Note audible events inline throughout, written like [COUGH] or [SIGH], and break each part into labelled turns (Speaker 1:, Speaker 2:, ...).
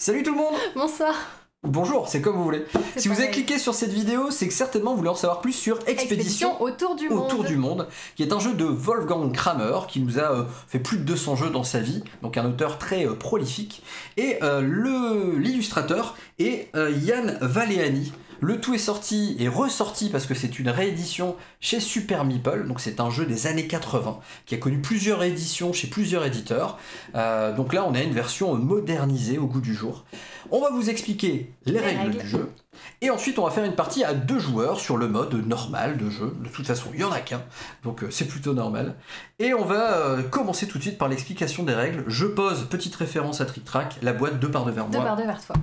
Speaker 1: Salut tout le monde
Speaker 2: Bonsoir.
Speaker 1: Bonjour, c'est comme vous voulez. Si vous avez cliqué sur cette vidéo, c'est que certainement vous voulez en savoir plus sur Expédition
Speaker 2: Expédition autour du monde.
Speaker 1: autour du monde, qui est un jeu de Wolfgang Kramer, qui nous a euh, fait plus de 200 jeux dans sa vie, donc un auteur très euh, prolifique. Et euh, le l'illustrateur est Yann Valeani. Le tout est sorti et ressorti parce que c'est une réédition chez Super Meeple, donc c'est un jeu des années 80 qui a connu plusieurs éditions chez plusieurs éditeurs. Euh, donc là, on a une version modernisée au goût du jour. On va vous expliquer les,
Speaker 2: Les
Speaker 1: règles,
Speaker 2: règles.
Speaker 1: du jeu. Et ensuite, on va faire une partie à deux joueurs sur le mode normal de jeu. De toute façon, il y en a qu'un, donc euh, c'est plutôt normal. Et on va euh, commencer tout de suite par l'explication des règles. Je pose petite référence à Trick Track, la boîte deux par deux vers
Speaker 2: Deux
Speaker 1: moi.
Speaker 2: par deux vers toi.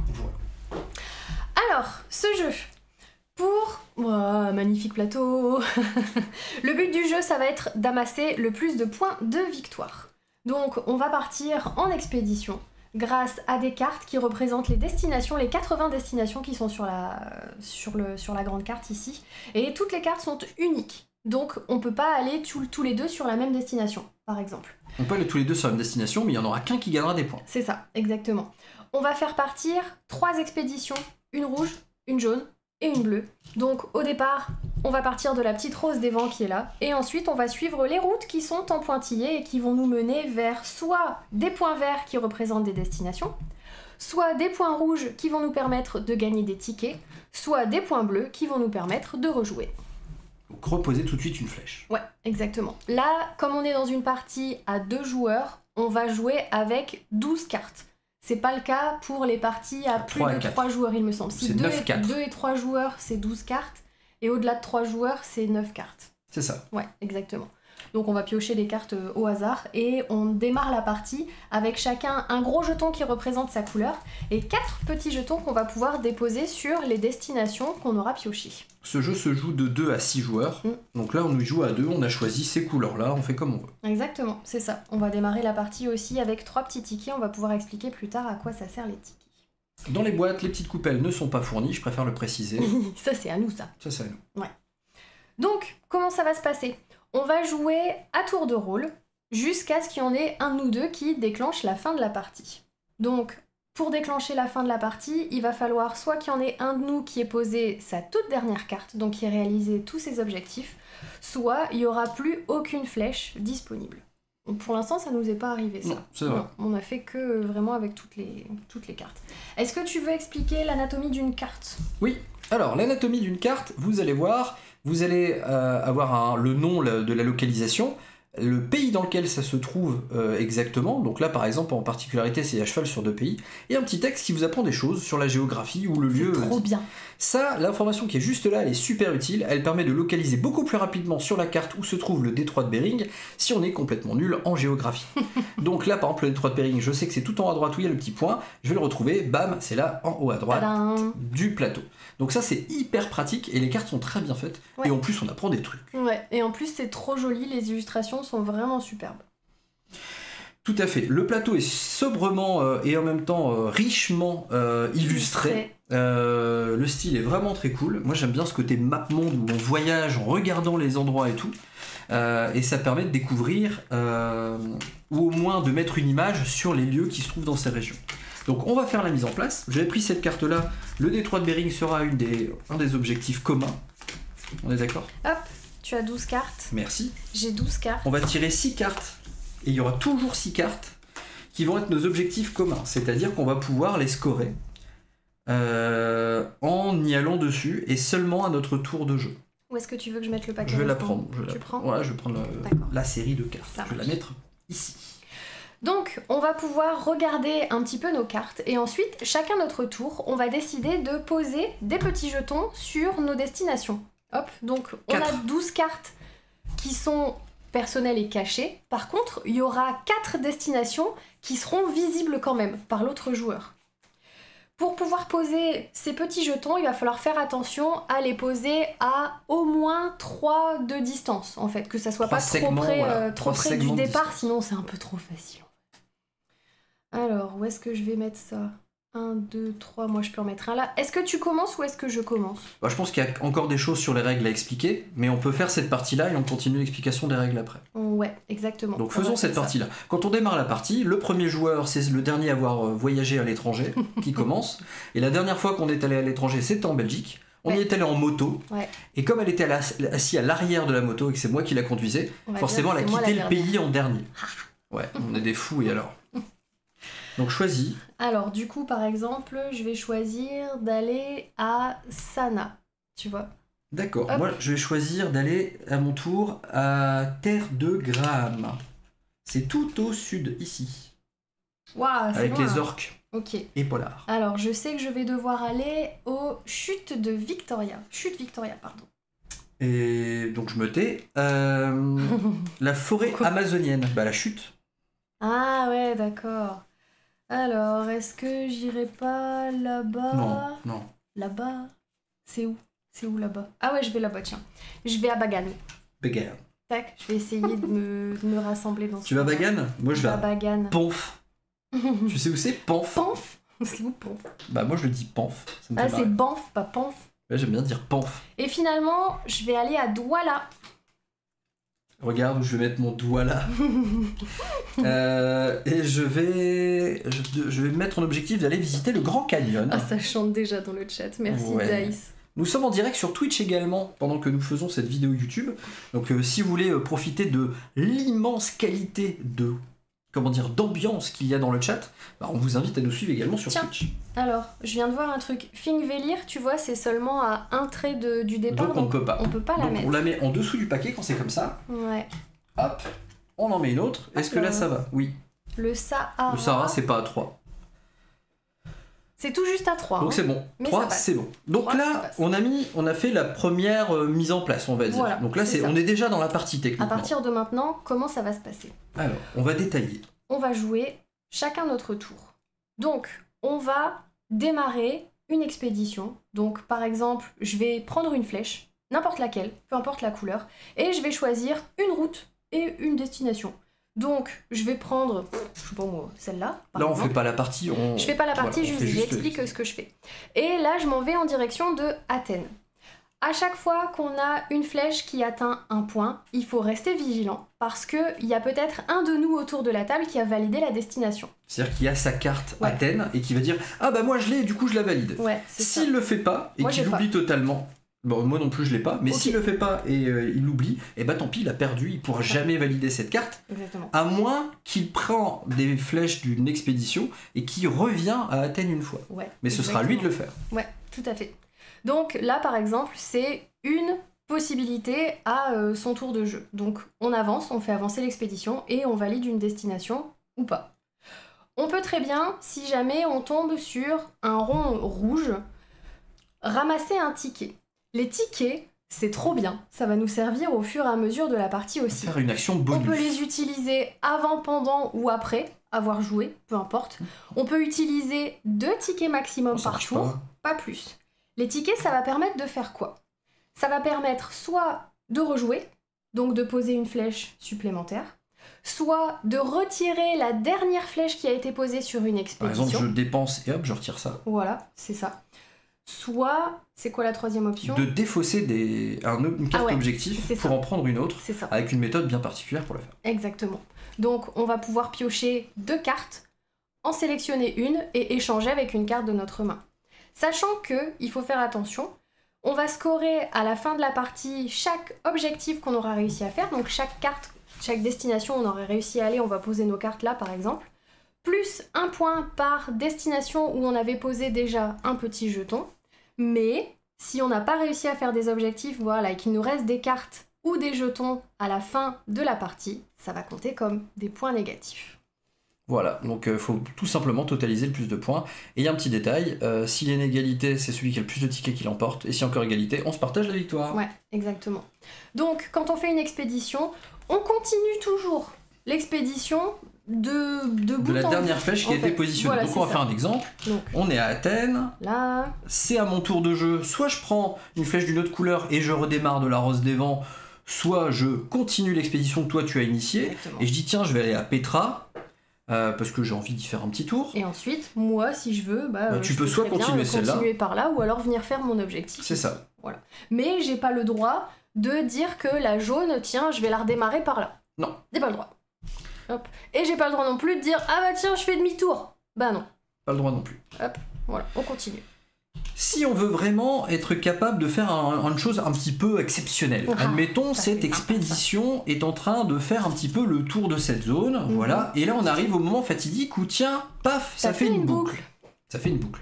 Speaker 2: Alors, ce jeu, pour... Ouah, magnifique plateau [LAUGHS] Le but du jeu, ça va être d'amasser le plus de points de victoire. Donc, on va partir en expédition grâce à des cartes qui représentent les destinations, les 80 destinations qui sont sur la, sur le, sur la grande carte ici. Et toutes les cartes sont uniques. Donc, on peut pas aller tous tous les deux sur la même destination, par exemple.
Speaker 1: On peut aller tous les deux sur la même destination, mais il n'y en aura qu'un qui gagnera des points.
Speaker 2: C'est ça, exactement. On va faire partir trois expéditions, une rouge, une jaune et une bleue. Donc au départ, on va partir de la petite rose des vents qui est là, et ensuite on va suivre les routes qui sont en pointillés et qui vont nous mener vers soit des points verts qui représentent des destinations, soit des points rouges qui vont nous permettre de gagner des tickets, soit des points bleus qui vont nous permettre de rejouer.
Speaker 1: Donc reposez tout de suite une flèche.
Speaker 2: Ouais, exactement. Là, comme on est dans une partie à deux joueurs, on va jouer avec 12 cartes. C'est pas le cas pour les parties à plus de
Speaker 1: quatre.
Speaker 2: 3 joueurs, il me semble. Si
Speaker 1: C'est
Speaker 2: 2
Speaker 1: neuf
Speaker 2: et,
Speaker 1: cartes.
Speaker 2: deux et 3 joueurs, c'est 12 cartes. Et au-delà de 3 joueurs, c'est 9 cartes.
Speaker 1: C'est ça.
Speaker 2: Ouais, exactement. Donc on va piocher les cartes euh, au hasard et on démarre la partie avec chacun un gros jeton qui représente sa couleur et quatre petits jetons qu'on va pouvoir déposer sur les destinations qu'on aura piochées.
Speaker 1: Ce jeu se joue de 2 à 6 joueurs.
Speaker 2: Mm.
Speaker 1: Donc là, on y joue à deux, on a choisi ces couleurs-là, on fait comme on veut.
Speaker 2: Exactement, c'est ça. On va démarrer la partie aussi avec trois petits tickets. On va pouvoir expliquer plus tard à quoi ça sert les tickets.
Speaker 1: Dans les boîtes, les petites coupelles ne sont pas fournies, je préfère le préciser. [LAUGHS]
Speaker 2: ça, c'est à nous, ça.
Speaker 1: ça, c'est à nous.
Speaker 2: Donc, comment ça va se passer? On va jouer à tour de rôle jusqu'à ce qu'il y en ait un ou deux qui déclenchent la fin de la partie. Donc, pour déclencher la fin de la partie, il va falloir soit qu'il y en ait un de nous qui ait posé sa toute dernière carte, donc qui ait réalisé tous ses objectifs, soit il n'y aura plus aucune flèche disponible. Pour l'instant, ça nous est pas arrivé ça.
Speaker 1: Non, vrai.
Speaker 2: Non, on a fait que vraiment avec toutes les, toutes les cartes. Est-ce que tu veux expliquer l'anatomie d'une carte?
Speaker 1: Oui, alors l'anatomie d'une carte, vous allez voir, vous allez euh, avoir un- le nom de la localisation, le pays dans lequel ça se trouve euh, exactement, donc là par exemple en particularité c'est à cheval sur deux pays, et un petit texte qui vous apprend des choses sur la géographie ou le lieu.
Speaker 2: Trop bien.
Speaker 1: Ça, l'information qui est juste là, elle est super utile. Elle permet de localiser beaucoup plus rapidement sur la carte où se trouve le détroit de Bering si on est complètement nul en géographie. [LAUGHS] Donc là, par exemple, le détroit de Bering, je sais que c'est tout en haut à droite où il y a le petit point. Je vais le retrouver, bam, c'est là en haut à droite
Speaker 2: Tadam
Speaker 1: du plateau. Donc ça, c'est hyper pratique et les cartes sont très bien faites.
Speaker 2: Ouais.
Speaker 1: Et en plus, on apprend des trucs.
Speaker 2: Ouais, et en plus c'est trop joli, les illustrations sont vraiment superbes.
Speaker 1: Tout à fait. Le plateau est sobrement euh, et en même temps euh, richement euh, illustré. Euh, le style est vraiment très cool. Moi j'aime bien ce côté map monde où on voyage en regardant les endroits et tout. Euh, et ça permet de découvrir euh, ou au moins de mettre une image sur les lieux qui se trouvent dans ces régions. Donc on va faire la mise en place. J'avais pris cette carte là. Le détroit de Bering sera une des, un des objectifs communs. On est d'accord?
Speaker 2: Hop, tu as 12 cartes,
Speaker 1: Merci.
Speaker 2: j'ai 12 cartes.
Speaker 1: On va tirer 6 cartes et il y aura toujours 6 cartes qui vont être nos objectifs communs. C'est-à-dire qu'on va pouvoir les scorer euh, en y allant dessus et seulement à notre tour de jeu.
Speaker 2: Où est-ce que tu veux que je mette le paquet
Speaker 1: Je vais la prendre. Je vais
Speaker 2: Tu
Speaker 1: la
Speaker 2: prends
Speaker 1: Ouais, je vais prendre la, série de cartes.
Speaker 2: Ça
Speaker 1: je vais la mettre ici.
Speaker 2: Donc, on va pouvoir regarder un petit peu nos cartes et ensuite, chacun notre tour, on va décider de poser des petits jetons sur nos destinations. Hop, donc on
Speaker 1: Quatre.
Speaker 2: a 12 cartes qui sont personnelles et cachées. Par contre, il y aura 4 destinations qui seront visibles quand même par l'autre joueur. Pour pouvoir poser ces petits jetons, il va falloir faire attention à les poser à au moins 3 de distance, en fait, que ça soit pas trop près,
Speaker 1: voilà.
Speaker 2: euh, trop près du départ, sinon c'est un peu trop facile. Alors, où est-ce que je vais mettre ça? 1, 2, 3, moi je peux en mettre un là. Est-ce que tu commences ou est-ce que je commence?
Speaker 1: Bah, je pense qu'il y a encore des choses sur les règles à expliquer, mais on peut faire cette partie-là et on continue l'explication des règles après.
Speaker 2: Ouais, exactement.
Speaker 1: Donc faisons cette partie-là. Quand on démarre la partie, le premier joueur, c'est le dernier à avoir euh, voyagé à l'étranger [LAUGHS] qui commence. Et la dernière fois qu'on est allé à l'étranger, c'était en Belgique. On y est allé en moto.
Speaker 2: Ouais.
Speaker 1: Et comme elle était à la- assise à l'arrière de la moto et que c'est moi qui la conduisais, forcément elle a quitté le
Speaker 2: dernière.
Speaker 1: pays en dernier. Ouais, on est des fous et alors? Donc choisis.
Speaker 2: Alors, du coup, par exemple, je vais choisir d'aller à Sana. Tu vois
Speaker 1: D'accord. Moi, je vais choisir d'aller à mon tour à Terre de Graham. C'est tout au sud ici,
Speaker 2: Waouh, c'est
Speaker 1: avec
Speaker 2: loin.
Speaker 1: les orques
Speaker 2: Ok.
Speaker 1: et polars.
Speaker 2: Alors, je sais que je vais devoir aller aux chutes de Victoria. Chute Victoria, pardon.
Speaker 1: Et donc je me tais. Euh, [LAUGHS] la forêt
Speaker 2: Pourquoi
Speaker 1: amazonienne, bah la chute.
Speaker 2: ah ouais, d'accord. Alors, est-ce que j'irai pas là-bas?
Speaker 1: Non, non.
Speaker 2: Là-bas? C'est où? C'est où là-bas? Ah ouais, je vais là-bas, tiens. Je vais à Bagan.
Speaker 1: Bagan.
Speaker 2: Tac, je vais essayer de me, de me rassembler dans ce
Speaker 1: Tu vas à. Bagan? Moi je vais
Speaker 2: à Bagan.
Speaker 1: Ponf. [LAUGHS] tu sais où c'est? Ponf
Speaker 2: Panf? [LAUGHS] C'est où Panf?
Speaker 1: Bah moi je dis Panf. Ça me
Speaker 2: Ah, c'est. Banff, pas Panf.
Speaker 1: Ouais, J'aime bien dire Panf.
Speaker 2: Et finalement, je vais aller à Douala.
Speaker 1: Regarde où je vais mettre mon doigt là. [LAUGHS] Euh, et je vais, je, je vais mettre en objectif d'aller visiter le Grand Canyon.
Speaker 2: Ah, ça chante déjà dans le chat. Merci,
Speaker 1: Ouais.
Speaker 2: Daïs.
Speaker 1: Nous sommes en direct sur Twitch également pendant que nous faisons cette vidéo YouTube. Donc euh, si vous voulez euh, profiter de l'immense qualité de comment dire d'ambiance qu'il y a dans le chat, bah, on vous invite à nous suivre également sur
Speaker 2: Tiens.
Speaker 1: Twitch.
Speaker 2: Alors, je viens de voir un truc. Fingvelir, tu vois, c'est seulement à un trait de- du départ.
Speaker 1: Donc on ne peut pas.
Speaker 2: on peut pas la
Speaker 1: Donc
Speaker 2: mettre.
Speaker 1: on la met en dessous du paquet quand c'est comme ça.
Speaker 2: Ouais.
Speaker 1: Hop, on en met une autre. Est-ce que là
Speaker 2: là.
Speaker 1: ça va? Oui.
Speaker 2: Le Sahara.
Speaker 1: Le Sahara c'est pas à 3.
Speaker 2: C'est tout juste à 3.
Speaker 1: Donc c'est bon.
Speaker 2: Mais
Speaker 1: 3
Speaker 2: ça passe.
Speaker 1: c'est bon. Donc là, on a mis on a fait la première euh, mise en place, on va dire.
Speaker 2: Voilà,
Speaker 1: Donc là
Speaker 2: c'est
Speaker 1: on est déjà dans la partie technique.
Speaker 2: À partir de maintenant, comment ça va se passer?
Speaker 1: Alors, on va détailler.
Speaker 2: On va jouer chacun notre tour. Donc, on va démarrer une expédition. Donc, par exemple, je vais prendre une flèche, n'importe laquelle, peu importe la couleur, et je vais choisir une route et une destination. Donc, je vais prendre, je sais pas moi, celle-là.
Speaker 1: Là on
Speaker 2: exemple.
Speaker 1: fait pas la partie, on
Speaker 2: Je fais pas la partie,
Speaker 1: Voilà,
Speaker 2: juste j'explique ce que je fais. Et là, je m'en vais en direction de Athènes. À chaque fois qu'on a une flèche qui atteint un point, il faut rester vigilant parce que il y a peut-être un de nous autour de la table qui a validé la destination.
Speaker 1: C'est-à-dire qu'il y a sa carte
Speaker 2: Ouais.
Speaker 1: Athènes et qui va dire Ah bah moi je l'ai, du coup je la valide.
Speaker 2: Ouais.
Speaker 1: S'il le fait pas et qu'il
Speaker 2: j'ai
Speaker 1: l'oublie totalement, bon moi non plus je l'ai pas, mais
Speaker 2: Ok.
Speaker 1: s'il le fait pas et euh, il l'oublie, et bah tant pis, il a perdu, il pourra jamais valider cette carte,
Speaker 2: Exactement.
Speaker 1: à moins qu'il prend des flèches d'une expédition et qu'il revient à Athènes une fois.
Speaker 2: Ouais.
Speaker 1: Mais ce sera à lui de le faire.
Speaker 2: Ouais, tout à fait. Donc là, par exemple, c'est une possibilité à euh, son tour de jeu. Donc on avance, on fait avancer l'expédition et on valide une destination ou pas. On peut très bien, si jamais on tombe sur un rond rouge, ramasser un ticket. Les tickets, c'est trop bien. Ça va nous servir au fur et à mesure de la partie aussi.
Speaker 1: Faire une action
Speaker 2: On peut les utiliser avant, pendant ou après avoir joué, peu importe. On peut utiliser deux tickets maximum
Speaker 1: Ça
Speaker 2: par tour,
Speaker 1: pas.
Speaker 2: pas plus. Les tickets, ça va permettre de faire quoi? Ça va permettre soit de rejouer, donc de poser une flèche supplémentaire, soit de retirer la dernière flèche qui a été posée sur une
Speaker 1: Par
Speaker 2: expédition.
Speaker 1: exemple, je dépense et hop, je retire ça.
Speaker 2: Voilà, c'est ça. Soit, c'est quoi la troisième option
Speaker 1: De défausser des, un- une carte
Speaker 2: Ah ouais,
Speaker 1: objectif pour
Speaker 2: ça.
Speaker 1: en prendre une autre
Speaker 2: ça.
Speaker 1: avec une méthode bien particulière pour le faire.
Speaker 2: Exactement. Donc on va pouvoir piocher deux cartes, en sélectionner une et échanger avec une carte de notre main. Sachant que il faut faire attention, on va scorer à la fin de la partie chaque objectif qu'on aura réussi à faire, donc chaque carte, chaque destination on aurait réussi à aller, on va poser nos cartes là par exemple, plus un point par destination où on avait posé déjà un petit jeton. Mais si on n'a pas réussi à faire des objectifs, voilà, et qu'il nous reste des cartes ou des jetons à la fin de la partie, ça va compter comme des points négatifs.
Speaker 1: Voilà, donc il faut tout simplement totaliser le plus de points. Et il y a un petit détail, euh, s'il y a une égalité, c'est celui qui a le plus de tickets qui l'emporte. Et si encore égalité, on se partage la victoire.
Speaker 2: Ouais, exactement. Donc, quand on fait une expédition, on continue toujours l'expédition de, de bout
Speaker 1: De la
Speaker 2: en
Speaker 1: dernière flèche qui a été positionnée.
Speaker 2: Voilà,
Speaker 1: donc on va
Speaker 2: ça.
Speaker 1: faire un exemple.
Speaker 2: Donc
Speaker 1: On est à Athènes,
Speaker 2: là,
Speaker 1: c'est à mon tour de jeu. Soit je prends une flèche d'une autre couleur et je redémarre de la rose des vents, soit je continue l'expédition que toi tu as initiée.
Speaker 2: exactement.
Speaker 1: Et je dis tiens, je vais aller à Petra. euh, parce que j'ai envie d'y faire un petit tour.
Speaker 2: Et ensuite, moi, si je veux, bah,
Speaker 1: Bah,
Speaker 2: euh,
Speaker 1: tu
Speaker 2: je
Speaker 1: peux soit continuer celle-là.
Speaker 2: continuer par là, ou alors venir faire mon objectif.
Speaker 1: C'est ça.
Speaker 2: Mais j'ai pas le droit de dire que la jaune, tiens, je vais la redémarrer par là.
Speaker 1: Non.
Speaker 2: J'ai pas le droit. Hop. Et j'ai pas le droit non plus de dire, ah bah tiens, je fais demi-tour. Bah non.
Speaker 1: Pas le droit non plus.
Speaker 2: Voilà, on continue.
Speaker 1: Si on veut vraiment être capable de faire un- une chose un petit peu exceptionnelle,
Speaker 2: Ah,
Speaker 1: admettons cette expédition est en train de faire un petit peu le tour de cette zone,
Speaker 2: Mhm.
Speaker 1: voilà, et là on arrive au moment fatidique où tiens, paf, ça, fait, une boucle. Ça fait une boucle.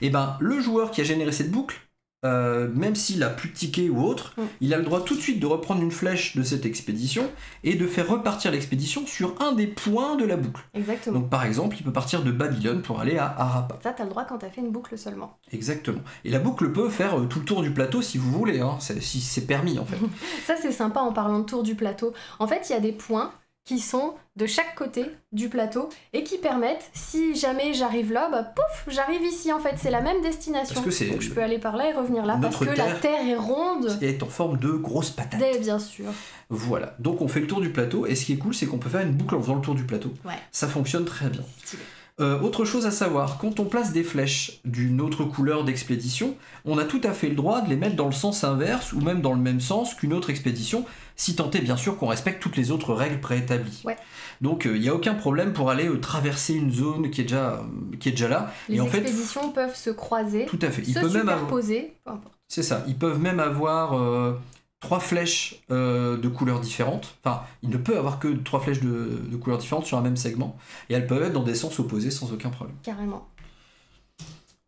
Speaker 1: Et ben le joueur qui a généré cette boucle, euh, même s'il a plus de tickets ou autre,
Speaker 2: Mhm.
Speaker 1: il a le droit tout de suite de reprendre une flèche de cette expédition et de faire repartir l'expédition sur un des points de la boucle.
Speaker 2: Exactement.
Speaker 1: Donc par exemple, il peut partir de Babylone pour aller à Harappa.
Speaker 2: Ça, t'as le droit quand t'as fait une boucle seulement.
Speaker 1: Exactement. Et la boucle peut faire euh, tout le tour du plateau si vous voulez, hein, si c'est permis en fait. [LAUGHS]
Speaker 2: Ça, c'est sympa en parlant de tour du plateau. En fait, il y a des points qui sont de chaque côté du plateau et qui permettent, si jamais j'arrive là, bah pouf, j'arrive ici en fait. C'est la même destination.
Speaker 1: Parce que c'est
Speaker 2: Donc je peux aller par là et revenir là parce que la
Speaker 1: terre.
Speaker 2: est ronde.
Speaker 1: Elle est en forme de grosse patate.
Speaker 2: Bien sûr.
Speaker 1: Voilà. Donc on fait le tour du plateau et ce qui est cool, c'est qu'on peut faire une boucle en faisant le tour du plateau.
Speaker 2: Ouais.
Speaker 1: Ça fonctionne très bien.
Speaker 2: Stylé.
Speaker 1: Euh, autre chose à savoir, quand on place des flèches d'une autre couleur d'expédition, on a tout à fait le droit de les mettre dans le sens inverse ou même dans le même sens qu'une autre expédition, si tant est bien sûr qu'on respecte toutes les autres règles préétablies.
Speaker 2: Ouais.
Speaker 1: Donc il n'y a aucun problème pour aller euh, traverser une zone qui est déjà, euh, qui est déjà là.
Speaker 2: Les
Speaker 1: et en fait,
Speaker 2: expéditions peuvent se croiser,
Speaker 1: tout à fait. Il
Speaker 2: se
Speaker 1: peut même avoir...
Speaker 2: superposer. peu importe.
Speaker 1: C'est ça, ils peuvent même avoir euh, trois flèches euh, de couleurs différentes. Enfin, il ne peut avoir que trois flèches de, de couleurs différentes sur un même segment. Et elles peuvent être dans des sens opposés sans aucun problème.
Speaker 2: Carrément.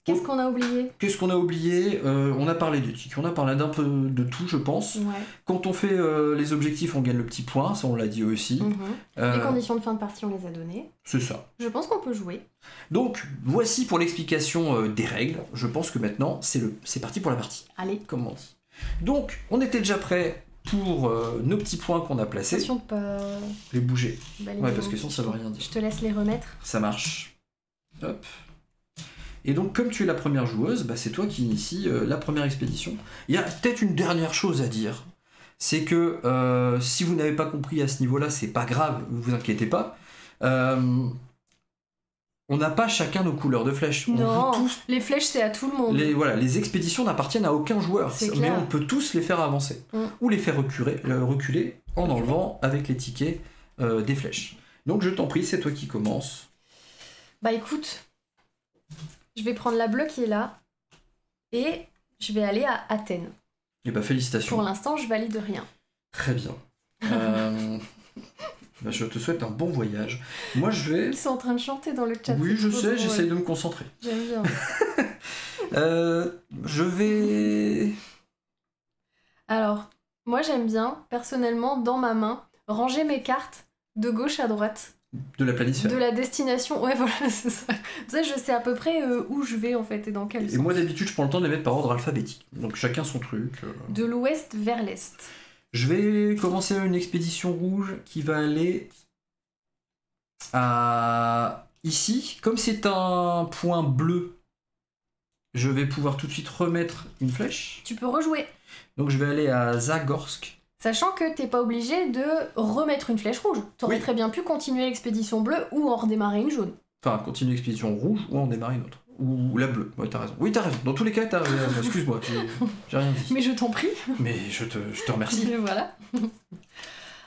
Speaker 2: Qu'est-ce qu'on a oublié?
Speaker 1: Qu'est-ce qu'on a oublié? Euh, On a parlé du tic, on a parlé d'un peu de tout, je pense.
Speaker 2: Ouais.
Speaker 1: Quand on fait euh, les objectifs, on gagne le petit point, ça on l'a dit aussi.
Speaker 2: Mhm. Les conditions de fin de partie, on les a données.
Speaker 1: c'est ça.
Speaker 2: Je pense qu'on peut jouer.
Speaker 1: Donc, voici pour l'explication des règles. Je pense que maintenant, c'est le- c'est parti pour la partie,
Speaker 2: Allez,
Speaker 1: comme on dit. Donc, on était déjà prêt pour euh, nos petits points qu'on a placés.
Speaker 2: attention de pas
Speaker 1: Les bouger.
Speaker 2: balayer
Speaker 1: Ouais, parce que sinon, ça veut rien dire.
Speaker 2: Je te laisse les remettre.
Speaker 1: Ça marche. Hop. Et donc, comme tu es la première joueuse, bah, c'est toi qui initie euh, la première expédition. Il y a peut-être une dernière chose à dire. C'est que euh, si vous n'avez pas compris à ce niveau-là, c'est pas grave, ne vous inquiétez pas. On n'a pas chacun nos couleurs de flèches. On
Speaker 2: Non,
Speaker 1: tous.
Speaker 2: les flèches, c'est à tout le monde.
Speaker 1: Les, voilà, les expéditions n'appartiennent à aucun joueur,
Speaker 2: C'est
Speaker 1: mais on peut tous les faire avancer.
Speaker 2: Mm.
Speaker 1: Ou les faire reculer, reculer en enlevant avec les tickets euh, des flèches. Donc je t'en prie, c'est toi qui commence.
Speaker 2: Bah écoute, je vais prendre la bleue qui est là et je vais aller à Athènes.
Speaker 1: Et bah félicitations.
Speaker 2: Pour l'instant, je valide rien.
Speaker 1: Très bien. [LAUGHS] Euh, bah, je te souhaite un bon voyage. Moi, je vais.
Speaker 2: Ils sont en train de chanter dans le chat.
Speaker 1: Oui, je sais, j'essaye de me concentrer.
Speaker 2: J'aime bien. [LAUGHS]
Speaker 1: Euh, je vais.
Speaker 2: Alors, moi j'aime bien, personnellement, dans ma main, ranger mes cartes de gauche à droite
Speaker 1: De la planisphère.
Speaker 2: de la destination. Ouais, [LAUGHS] voilà, c'est ça. Comme ça, je sais à peu près euh, où je vais en fait et dans quel
Speaker 1: Et
Speaker 2: sens.
Speaker 1: moi, d'habitude, je prends le temps de les mettre par ordre alphabétique. Donc, chacun son truc. euh.
Speaker 2: De l'ouest vers l'est.
Speaker 1: Je vais commencer une expédition rouge qui va aller à. Ici. Comme c'est un point bleu, je vais pouvoir tout de suite remettre une flèche.
Speaker 2: Tu peux rejouer.
Speaker 1: Donc, je vais aller à Zagorsk.
Speaker 2: Sachant que t'es pas obligé de remettre une flèche rouge. T'aurais
Speaker 1: Oui.
Speaker 2: très bien pu continuer l'expédition bleue ou en redémarrer une jaune.
Speaker 1: Enfin, continuer l'expédition rouge ou en démarrer une autre. Ou la bleue, ouais, t'as raison. Oui, t'as raison. Dans tous les cas, t'as raison. [LAUGHS] Excuse-moi, j'ai- rien dit.
Speaker 2: Mais je t'en prie.
Speaker 1: Mais je te, je te remercie. [LAUGHS]
Speaker 2: voilà.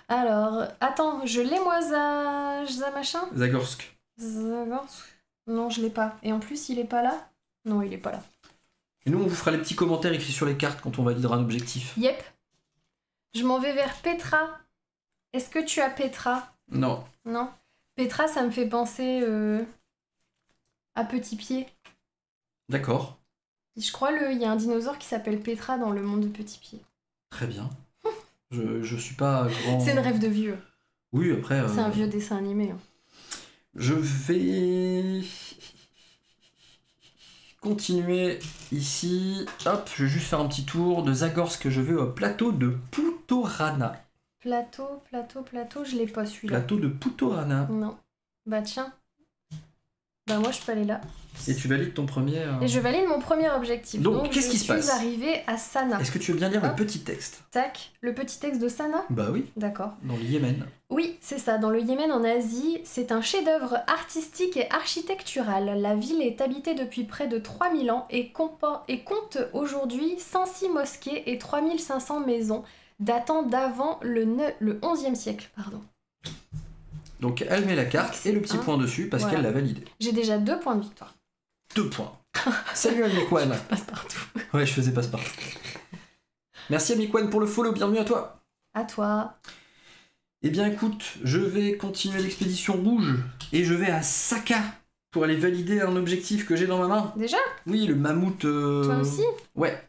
Speaker 2: Alors, attends, je l'ai moi, za... za machin
Speaker 1: Zagorsk.
Speaker 2: Zagorsk Non, je l'ai pas. Et en plus, il est pas là Non, il est pas là.
Speaker 1: Et nous, on vous fera les petits commentaires écrits sur les cartes quand on validera un objectif.
Speaker 2: Yep. Je m'en vais vers Petra. Est-ce que tu as Petra?
Speaker 1: Non.
Speaker 2: Non? Petra, ça me fait penser euh, à Petit Pied.
Speaker 1: D'accord.
Speaker 2: Je crois le- il y a un dinosaure qui s'appelle Petra dans le monde de Petit Pied.
Speaker 1: Très bien. [LAUGHS] Je, je suis pas grand.
Speaker 2: C'est une rêve de vieux.
Speaker 1: Oui, après. euh,
Speaker 2: C'est un vieux dessin animé. hein.
Speaker 1: Je vais. Continuer ici. Hop, je vais juste faire un petit tour de Zagorsk. Je vais au plateau de Putorana.
Speaker 2: Plateau, plateau, plateau, je l'ai pas celui-là.
Speaker 1: Plateau de Putorana.
Speaker 2: Non. Bah tiens. Bah moi je peux aller là.
Speaker 1: Et tu valides ton premier. euh,
Speaker 2: Et je valide mon premier objectif.
Speaker 1: Donc, qu'est-ce
Speaker 2: je
Speaker 1: qui se passe
Speaker 2: suis arrivée à Sana.
Speaker 1: Est-ce que tu veux bien lire le petit texte
Speaker 2: Tac, le petit texte de Sana
Speaker 1: Bah oui,
Speaker 2: D'accord.
Speaker 1: dans le Yémen.
Speaker 2: Oui, c'est ça. Dans le Yémen, en Asie, c'est un chef-d'œuvre artistique et architectural. La ville est habitée depuis près de 3000 ans et, et compte aujourd'hui 106 mosquées et 3500 maisons datant d'avant le, ne- le 11e siècle. Pardon.
Speaker 1: Donc elle met la carte et le petit
Speaker 2: Un.
Speaker 1: point dessus parce
Speaker 2: Voilà.
Speaker 1: qu'elle l'a validé.
Speaker 2: J'ai déjà deux points de victoire.
Speaker 1: Deux points. Salut Amikwan. [LAUGHS]
Speaker 2: Passe partout.
Speaker 1: Ouais, je faisais passe-partout. Merci Amikwan pour le follow, bienvenue à toi.
Speaker 2: À toi.
Speaker 1: Eh bien écoute, je vais continuer l'expédition rouge et je vais à Saka pour aller valider un objectif que j'ai dans ma main.
Speaker 2: Déjà?
Speaker 1: Oui, le mammouth. euh,
Speaker 2: Toi aussi?
Speaker 1: Ouais.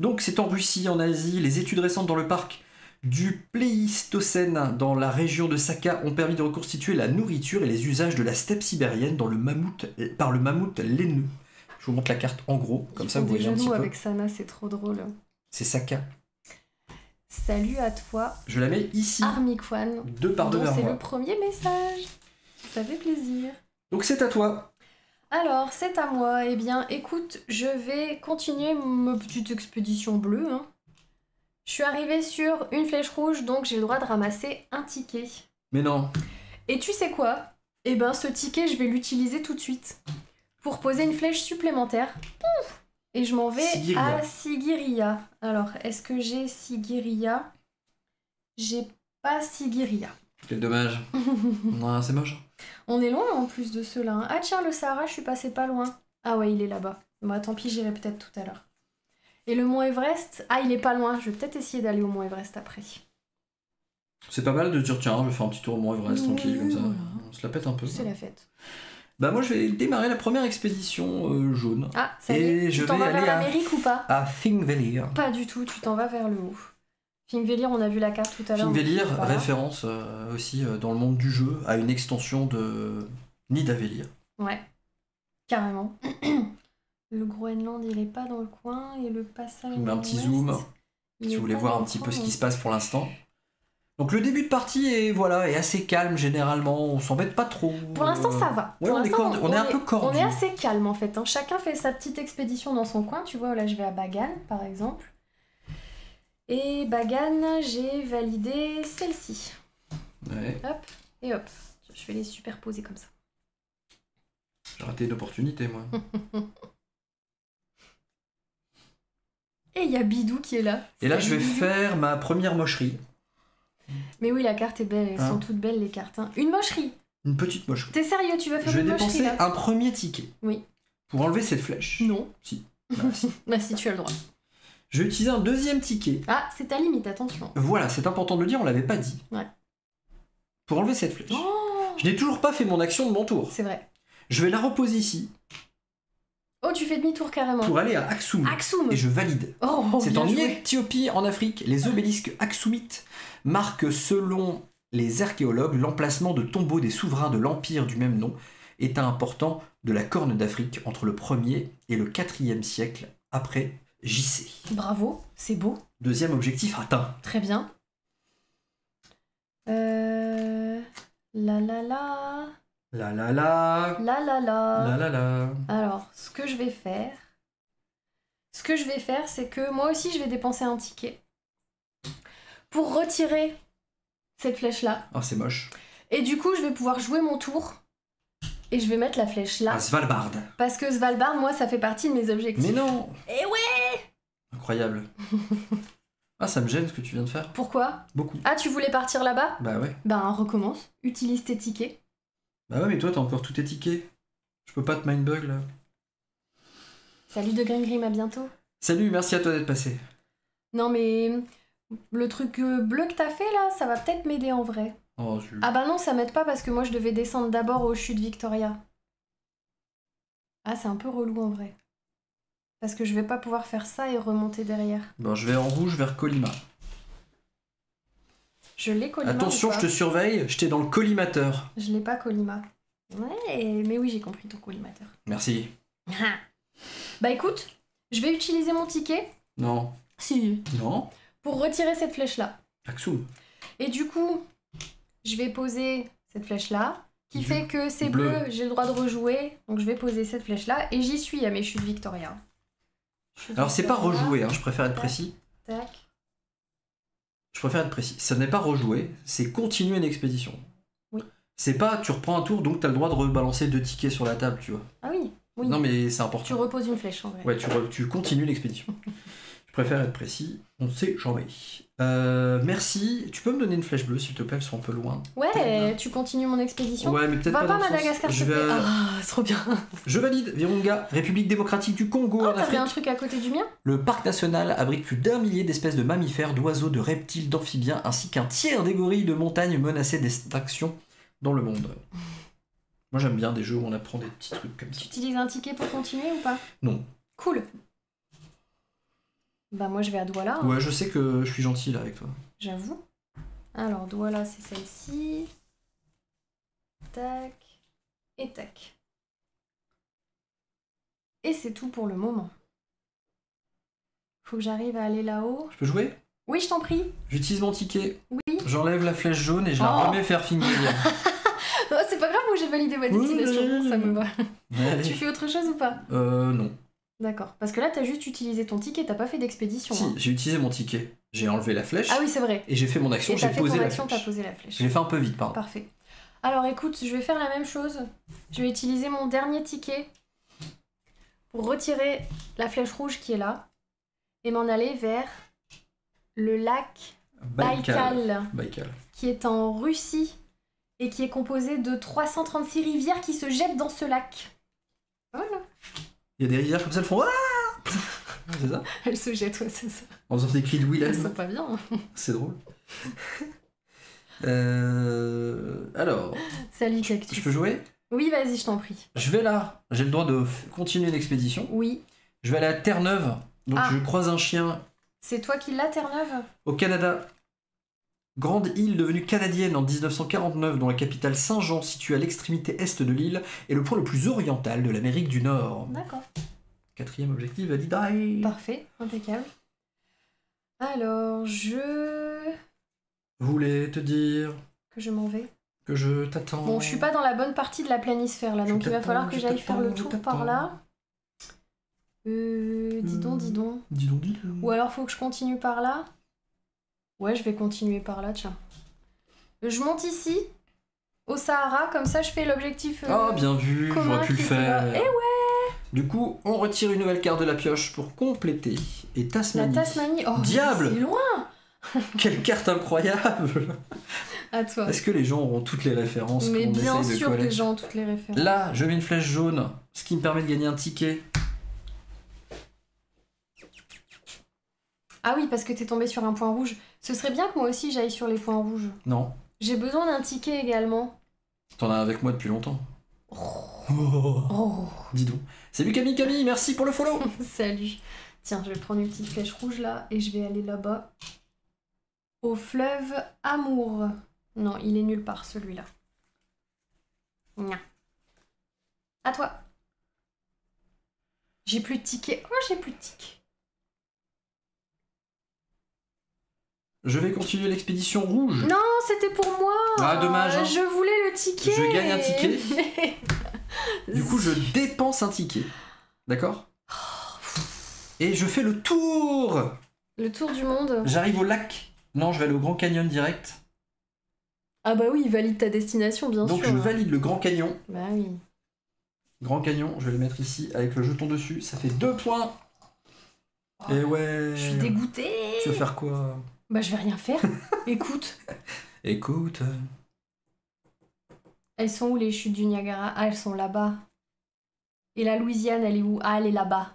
Speaker 1: Donc c'est en Russie, en Asie. Les études récentes dans le parc du Pléistocène, dans la région de Saka, ont permis de reconstituer la nourriture et les usages de la steppe sibérienne dans le mammouth, par le mammouth laineux. Je vous montre la carte en gros, comme
Speaker 2: Ils
Speaker 1: ça vous voyez un petit peu.
Speaker 2: avec Sana, c'est trop drôle.
Speaker 1: C'est Saka.
Speaker 2: Salut à toi,
Speaker 1: Je la mets ici,
Speaker 2: Armiquan.
Speaker 1: deux par deux vers
Speaker 2: c'est le premier message. Ça fait plaisir.
Speaker 1: Donc c'est à toi.
Speaker 2: Alors, c'est à moi. Eh bien, écoute, je vais continuer ma petite expédition bleue. hein. Je suis arrivée sur une flèche rouge, donc j'ai le droit de ramasser un ticket.
Speaker 1: Mais non.
Speaker 2: Et tu sais quoi? Eh ben, ce ticket, je vais l'utiliser tout de suite. Pour poser une flèche supplémentaire. Pouf Et je m'en vais à Sigiria. Alors, est-ce que j'ai Sigiria J'ai pas Sigiria.
Speaker 1: Quel dommage. [LAUGHS] non, c'est moche.
Speaker 2: On est loin en plus de cela. hein. Ah tiens, le Sahara, je suis passée pas loin. Ah ouais, il est là-bas. Bon, tant pis, j'irai peut-être tout à l'heure. Et le mont Everest Ah, il est pas loin. Je vais peut-être essayer d'aller au mont Everest après.
Speaker 1: C'est pas mal de dire tiens, je vais faire un petit tour au Mont Everest tranquille comme ça. On se la pète un peu.
Speaker 2: C'est la fête.
Speaker 1: Bah moi je vais démarrer la première expédition euh, jaune
Speaker 2: Ah, ça y
Speaker 1: Et
Speaker 2: est.
Speaker 1: je
Speaker 2: Tu t'en vas vers l'Amérique ou pas
Speaker 1: à Thingvellir.
Speaker 2: Pas du tout, tu t'en vas vers le haut. Thingvellir, on a vu la carte tout à l'heure.
Speaker 1: Thingvellir, référence euh, aussi euh, dans le monde du jeu à une extension de Nidavellir.
Speaker 2: Ouais, carrément. [CLEARS THROAT] le Groenland, il est pas dans le coin. Et le passage.
Speaker 1: Je un petit zoom, Si vous voulez voir un petit peu ce qui
Speaker 2: donc.
Speaker 1: se passe pour l'instant. Donc le début de partie est voilà est assez calme généralement, on s'embête pas trop.
Speaker 2: Pour l'instant, ça va.
Speaker 1: ouais,
Speaker 2: Pour
Speaker 1: on est on un peu.
Speaker 2: On est assez calme en fait. hein. Chacun fait sa petite expédition dans son coin. Tu vois, là, je vais à Bagan, par exemple. Et Bagan, j'ai validé celle-ci.
Speaker 1: Ouais,
Speaker 2: Hop, et hop. Je vais les superposer comme ça.
Speaker 1: j'ai raté une opportunité moi. [LAUGHS]
Speaker 2: Et il y a Bidou qui est là.
Speaker 1: Et là je vais faire ma première mocherie.
Speaker 2: Mais oui, la carte est belle. Elles
Speaker 1: Hein
Speaker 2: sont toutes belles, les cartes. hein. Une mocherie.
Speaker 1: Une petite mocherie.
Speaker 2: T'es sérieux, tu vas faire
Speaker 1: Je vais
Speaker 2: une mocherie
Speaker 1: dépenser
Speaker 2: là
Speaker 1: un premier ticket.
Speaker 2: Oui.
Speaker 1: Pour enlever cette flèche.
Speaker 2: Non.
Speaker 1: Si. [LAUGHS] Bah, si.
Speaker 2: Bah si, tu as le droit.
Speaker 1: Je vais utiliser un deuxième ticket.
Speaker 2: Ah, c'est ta limite, attention.
Speaker 1: Voilà, c'est important de le dire, on l'avait pas dit.
Speaker 2: Ouais.
Speaker 1: Pour enlever cette flèche.
Speaker 2: Oh
Speaker 1: Je n'ai toujours pas fait mon action de mon tour.
Speaker 2: C'est vrai.
Speaker 1: Je vais la reposer ici
Speaker 2: Oh, tu fais demi-tour carrément.
Speaker 1: pour aller à Aksum.
Speaker 2: Axum
Speaker 1: Et je valide.
Speaker 2: Oh,
Speaker 1: C'est en
Speaker 2: joué.
Speaker 1: Éthiopie, en Afrique. Les obélisques aksumites marquent, selon les archéologues, l'emplacement de tombeaux des souverains de l'empire du même nom, état important de la Corne d'Afrique entre le 1er et le 4e siècle après JC.
Speaker 2: Bravo, c'est beau.
Speaker 1: Deuxième objectif atteint.
Speaker 2: Très bien. Euh... La la la.
Speaker 1: La la la.
Speaker 2: La la la.
Speaker 1: La la la.
Speaker 2: Alors, ce que je vais faire. Ce que je vais faire, c'est que moi aussi, je vais dépenser un ticket. Pour retirer cette flèche-là.
Speaker 1: Ah, c'est moche.
Speaker 2: Et du coup, je vais pouvoir jouer mon tour. Et je vais mettre la flèche là.
Speaker 1: Ah, Svalbard.
Speaker 2: Parce que Svalbard, moi, ça fait partie de mes objectifs.
Speaker 1: Mais non
Speaker 2: Et ouais
Speaker 1: Incroyable. [LAUGHS] ah, ça me gêne ce que tu viens de faire.
Speaker 2: Pourquoi?
Speaker 1: Beaucoup.
Speaker 2: Ah, tu voulais partir là-bas?
Speaker 1: Bah ouais.
Speaker 2: Ben, recommence. Utilise tes tickets.
Speaker 1: Bah ouais, mais toi, t'as encore tes tickets. Je peux pas te mindbug là.
Speaker 2: Salut de Grim, à bientôt.
Speaker 1: Salut, merci à toi d'être passé.
Speaker 2: Non, mais le truc euh, bleu que t'as fait là, ça va peut-être m'aider en vrai.
Speaker 1: Oh, je...
Speaker 2: Ah bah non, ça m'aide pas parce que moi je devais descendre d'abord au chute Victoria. Ah, c'est un peu relou en vrai. Parce que je vais pas pouvoir faire ça et remonter derrière.
Speaker 1: Bon, je vais en rouge vers Colima.
Speaker 2: Je l'ai Colima.
Speaker 1: Attention, je te surveille, j'étais dans le collimateur.
Speaker 2: Je l'ai pas Colima. Ouais, mais oui, j'ai compris ton collimateur.
Speaker 1: Merci. [LAUGHS]
Speaker 2: bah écoute, je vais utiliser mon ticket.
Speaker 1: Non.
Speaker 2: Si.
Speaker 1: Non.
Speaker 2: Pour retirer cette flèche là.
Speaker 1: Aksum.
Speaker 2: Et du coup, je vais poser cette flèche là, qui
Speaker 1: Du
Speaker 2: fait que c'est
Speaker 1: bleu.
Speaker 2: bleu, j'ai le droit de rejouer. Donc je vais poser cette flèche-là et j'y suis à mes chutes Victoria. Chutes
Speaker 1: Alors c'est pas rejouer, hein, je préfère être précis.
Speaker 2: Tac.
Speaker 1: Je préfère être précis. Ça n'est pas rejouer, c'est continuer une expédition.
Speaker 2: Oui.
Speaker 1: C'est pas tu reprends un tour donc t'as le droit de rebalancer deux tickets sur la table, tu vois.
Speaker 2: Ah oui, oui.
Speaker 1: Non mais c'est
Speaker 2: Tu
Speaker 1: important.
Speaker 2: reposes une flèche en vrai.
Speaker 1: Ouais, tu, re- tu continues l'expédition. je préfère être précis, on sait jamais. Euh, merci. Tu peux me donner une flèche bleue s'il te plaît, elles sont un peu loin.
Speaker 2: Ouais, tu continues mon expédition.
Speaker 1: Ouais, mais peut-être
Speaker 2: Va
Speaker 1: pas,
Speaker 2: pas
Speaker 1: dans
Speaker 2: Madagascar, s'il te plaît. Ah, c'est [LAUGHS] trop bien.
Speaker 1: je valide. Virunga, République démocratique du Congo
Speaker 2: Oh,
Speaker 1: en Afrique.
Speaker 2: un truc à côté du mien?
Speaker 1: Le parc national abrite plus d'un millier d'espèces de mammifères, d'oiseaux, de reptiles, d'amphibiens, ainsi qu'un tiers des gorilles de montagne menacés d'extinction dans le monde. Moi j'aime bien des jeux où on apprend des petits trucs comme ça.
Speaker 2: Tu utilises un ticket pour continuer ou pas?
Speaker 1: Non.
Speaker 2: Cool. Bah moi je vais à Douala, hein,
Speaker 1: Ouais, je sais que je suis gentil là avec toi.
Speaker 2: j'avoue. Alors Douala c'est celle-ci. Tac. Et tac. Et c'est tout pour le moment. Faut que j'arrive à aller là-haut.
Speaker 1: Je peux jouer?
Speaker 2: Oui, je t'en prie.
Speaker 1: J'utilise mon ticket,
Speaker 2: Oui.
Speaker 1: j'enlève la flèche jaune et je la
Speaker 2: Oh.
Speaker 1: remets faire finir. [LAUGHS]
Speaker 2: Oh, c'est pas grave, moi j'ai validé ma destination,
Speaker 1: oui,
Speaker 2: ça me va. Tu fais autre chose ou pas?
Speaker 1: Euh, non.
Speaker 2: D'accord. Parce que là, t'as juste utilisé ton ticket, t'as pas fait d'expédition.
Speaker 1: Si,
Speaker 2: hein.
Speaker 1: j'ai utilisé mon ticket. J'ai enlevé la flèche
Speaker 2: Ah oui, c'est vrai.
Speaker 1: et j'ai fait mon action, j'ai posé la
Speaker 2: action,
Speaker 1: flèche.
Speaker 2: posé la flèche.
Speaker 1: Je l'ai fait un peu vite, pardon.
Speaker 2: Parfait. Alors écoute, je vais faire la même chose. Je vais utiliser mon dernier ticket pour retirer la flèche rouge qui est là et m'en aller vers le lac Baïkal,
Speaker 1: Baïkal.
Speaker 2: qui est en Russie et qui est composé de 336 rivières qui se jettent dans ce lac. Voilà.
Speaker 1: Il y a des rivières comme ça, elles font Ah [LAUGHS] C'est ça
Speaker 2: Elles se jettent, ouais, c'est ça.
Speaker 1: En faisant des cris de
Speaker 2: Elles
Speaker 1: Willem.
Speaker 2: sont pas bien.
Speaker 1: C'est drôle. [LAUGHS] Euh, alors,
Speaker 2: Salut Cactus.
Speaker 1: je peux jouer?
Speaker 2: Oui, vas-y, je t'en prie.
Speaker 1: Je vais là. J'ai le droit de continuer une expédition.
Speaker 2: Oui.
Speaker 1: Je vais aller à Terre-Neuve. Donc
Speaker 2: Ah.
Speaker 1: je croise un chien
Speaker 2: C'est toi qui l'as, Terre-Neuve?
Speaker 1: au Canada. Grande île devenue canadienne en 1949, dont la capitale Saint-Jean, située à l'extrémité est de l'île, est le point le plus oriental de l'Amérique du Nord.
Speaker 2: D'accord.
Speaker 1: Quatrième objectif validé.
Speaker 2: Parfait, impeccable. Alors, je...
Speaker 1: Voulais te dire
Speaker 2: que je m'en vais.
Speaker 1: que je t'attends.
Speaker 2: Bon, je suis pas dans la bonne partie de la planisphère là,
Speaker 1: Je
Speaker 2: donc il va falloir que j'aille faire le tour par là. Euh, dis donc, dis donc.
Speaker 1: Dis donc, dis donc.
Speaker 2: Ou alors faut que je continue par là Ouais, je vais continuer par là, tiens. Je monte ici, au Sahara, comme ça je fais l'objectif. euh,
Speaker 1: Ah, bien vu, j'aurais pu le faire.
Speaker 2: Eh
Speaker 1: Du coup, on retire une nouvelle carte de la pioche pour compléter. Et
Speaker 2: La
Speaker 1: Tasmanie.
Speaker 2: Tasmanie. Oh,
Speaker 1: Diable
Speaker 2: C'est loin [LAUGHS]
Speaker 1: Quelle carte incroyable
Speaker 2: À toi.
Speaker 1: Est-ce que les gens auront toutes les références
Speaker 2: Mais bien
Speaker 1: essaye de
Speaker 2: sûr que les gens ont toutes les références.
Speaker 1: Là, je mets une flèche jaune, ce qui me permet de gagner un ticket.
Speaker 2: Ah oui, parce que t'es tombé sur un point rouge. Ce serait bien que moi aussi j'aille sur les points rouges.
Speaker 1: Non,
Speaker 2: J'ai besoin d'un ticket également.
Speaker 1: t'en as avec moi depuis longtemps.
Speaker 2: Oh,
Speaker 1: Dis donc. Salut Camille Camille, merci pour le follow [LAUGHS]
Speaker 2: salut. Tiens, je vais prendre une petite flèche rouge là et je vais aller là-bas. Au fleuve Amour. Non, il est nulle part celui-là. Nya. À toi. J'ai plus de tickets. Oh, j'ai plus de tickets.
Speaker 1: Je vais continuer l'expédition rouge.
Speaker 2: Non, c'était pour moi.
Speaker 1: Ah, dommage, hein.
Speaker 2: Je voulais le ticket.
Speaker 1: Je gagne un ticket. [LAUGHS] Du coup, je dépense un ticket. D'accord? Et je fais le tour
Speaker 2: Le tour du monde.
Speaker 1: J'arrive au lac. Non, je vais aller au Grand Canyon direct.
Speaker 2: Ah bah oui, il valide ta destination, bien
Speaker 1: Donc
Speaker 2: sûr.
Speaker 1: je valide le Grand Canyon.
Speaker 2: Bah oui.
Speaker 1: Grand Canyon, je vais le mettre ici avec le jeton dessus. Ça fait deux points. Et ouais.
Speaker 2: Je suis dégoûtée.
Speaker 1: Tu veux faire quoi?
Speaker 2: Bah je vais rien faire. [LAUGHS] Écoute.
Speaker 1: Écoute.
Speaker 2: Elles sont où les chutes du Niagara? Ah, elles sont là-bas. Et la Louisiane, elle est où? Ah, elle est là-bas.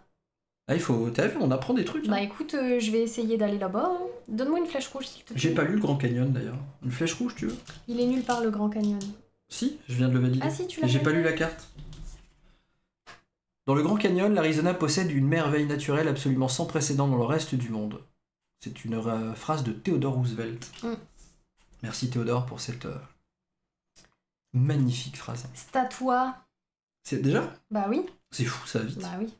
Speaker 1: Ah, il faut. T'as vu, on apprend des trucs. hein.
Speaker 2: Bah écoute, euh, je vais essayer d'aller là-bas. hein. Donne-moi une flèche rouge, s'il te plaît.
Speaker 1: J'ai pas lu le Grand Canyon d'ailleurs. Une flèche rouge, tu veux?
Speaker 2: Il est nulle part, le Grand Canyon.
Speaker 1: Si, je viens de le valider.
Speaker 2: Ah si, tu l'as
Speaker 1: j'ai pas lu la carte. Dans le Grand Canyon, l'Arizona possède une merveille naturelle absolument sans précédent dans le reste du monde. C'est une euh, phrase de Theodore Roosevelt.
Speaker 2: Mm.
Speaker 1: Merci Théodore pour cette euh, magnifique phrase.
Speaker 2: C'est à toi.
Speaker 1: C'est déjà?
Speaker 2: Bah oui,
Speaker 1: C'est fou, ça va vite.
Speaker 2: bah oui.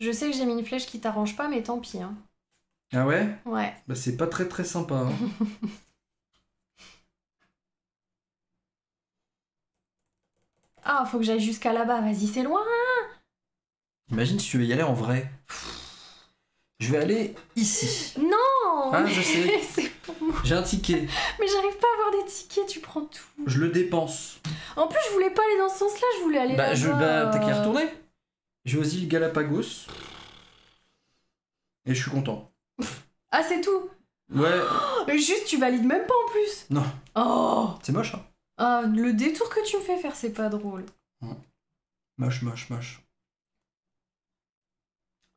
Speaker 2: Je sais que j'ai mis une flèche qui t'arrange pas, mais tant pis. Hein.
Speaker 1: Ah ouais?
Speaker 2: Ouais.
Speaker 1: Bah c'est pas très très sympa. hein. [LAUGHS]
Speaker 2: Ah, faut que j'aille jusqu'à là-bas. Vas-y, c'est loin.
Speaker 1: Imagine si tu veux y aller en vrai. Je vais aller ici.
Speaker 2: Non
Speaker 1: Ah, je [LAUGHS] sais.
Speaker 2: C'est pour moi.
Speaker 1: J'ai un ticket.
Speaker 2: Mais j'arrive pas à avoir des tickets, tu prends tout.
Speaker 1: Je le dépense.
Speaker 2: En plus, je voulais pas aller dans ce sens-là, je voulais aller
Speaker 1: Bah, je, bah t'as qu'à y retourner. Je vais aux îles Galapagos. Et je suis content.
Speaker 2: Ah, c'est tout
Speaker 1: Ouais, [GASPS]
Speaker 2: Mais Juste, tu valides même pas en plus
Speaker 1: Non.
Speaker 2: Oh
Speaker 1: c'est moche, hein.
Speaker 2: Ah, le détour que tu me fais faire, c'est pas drôle.
Speaker 1: Moche, moche, moche.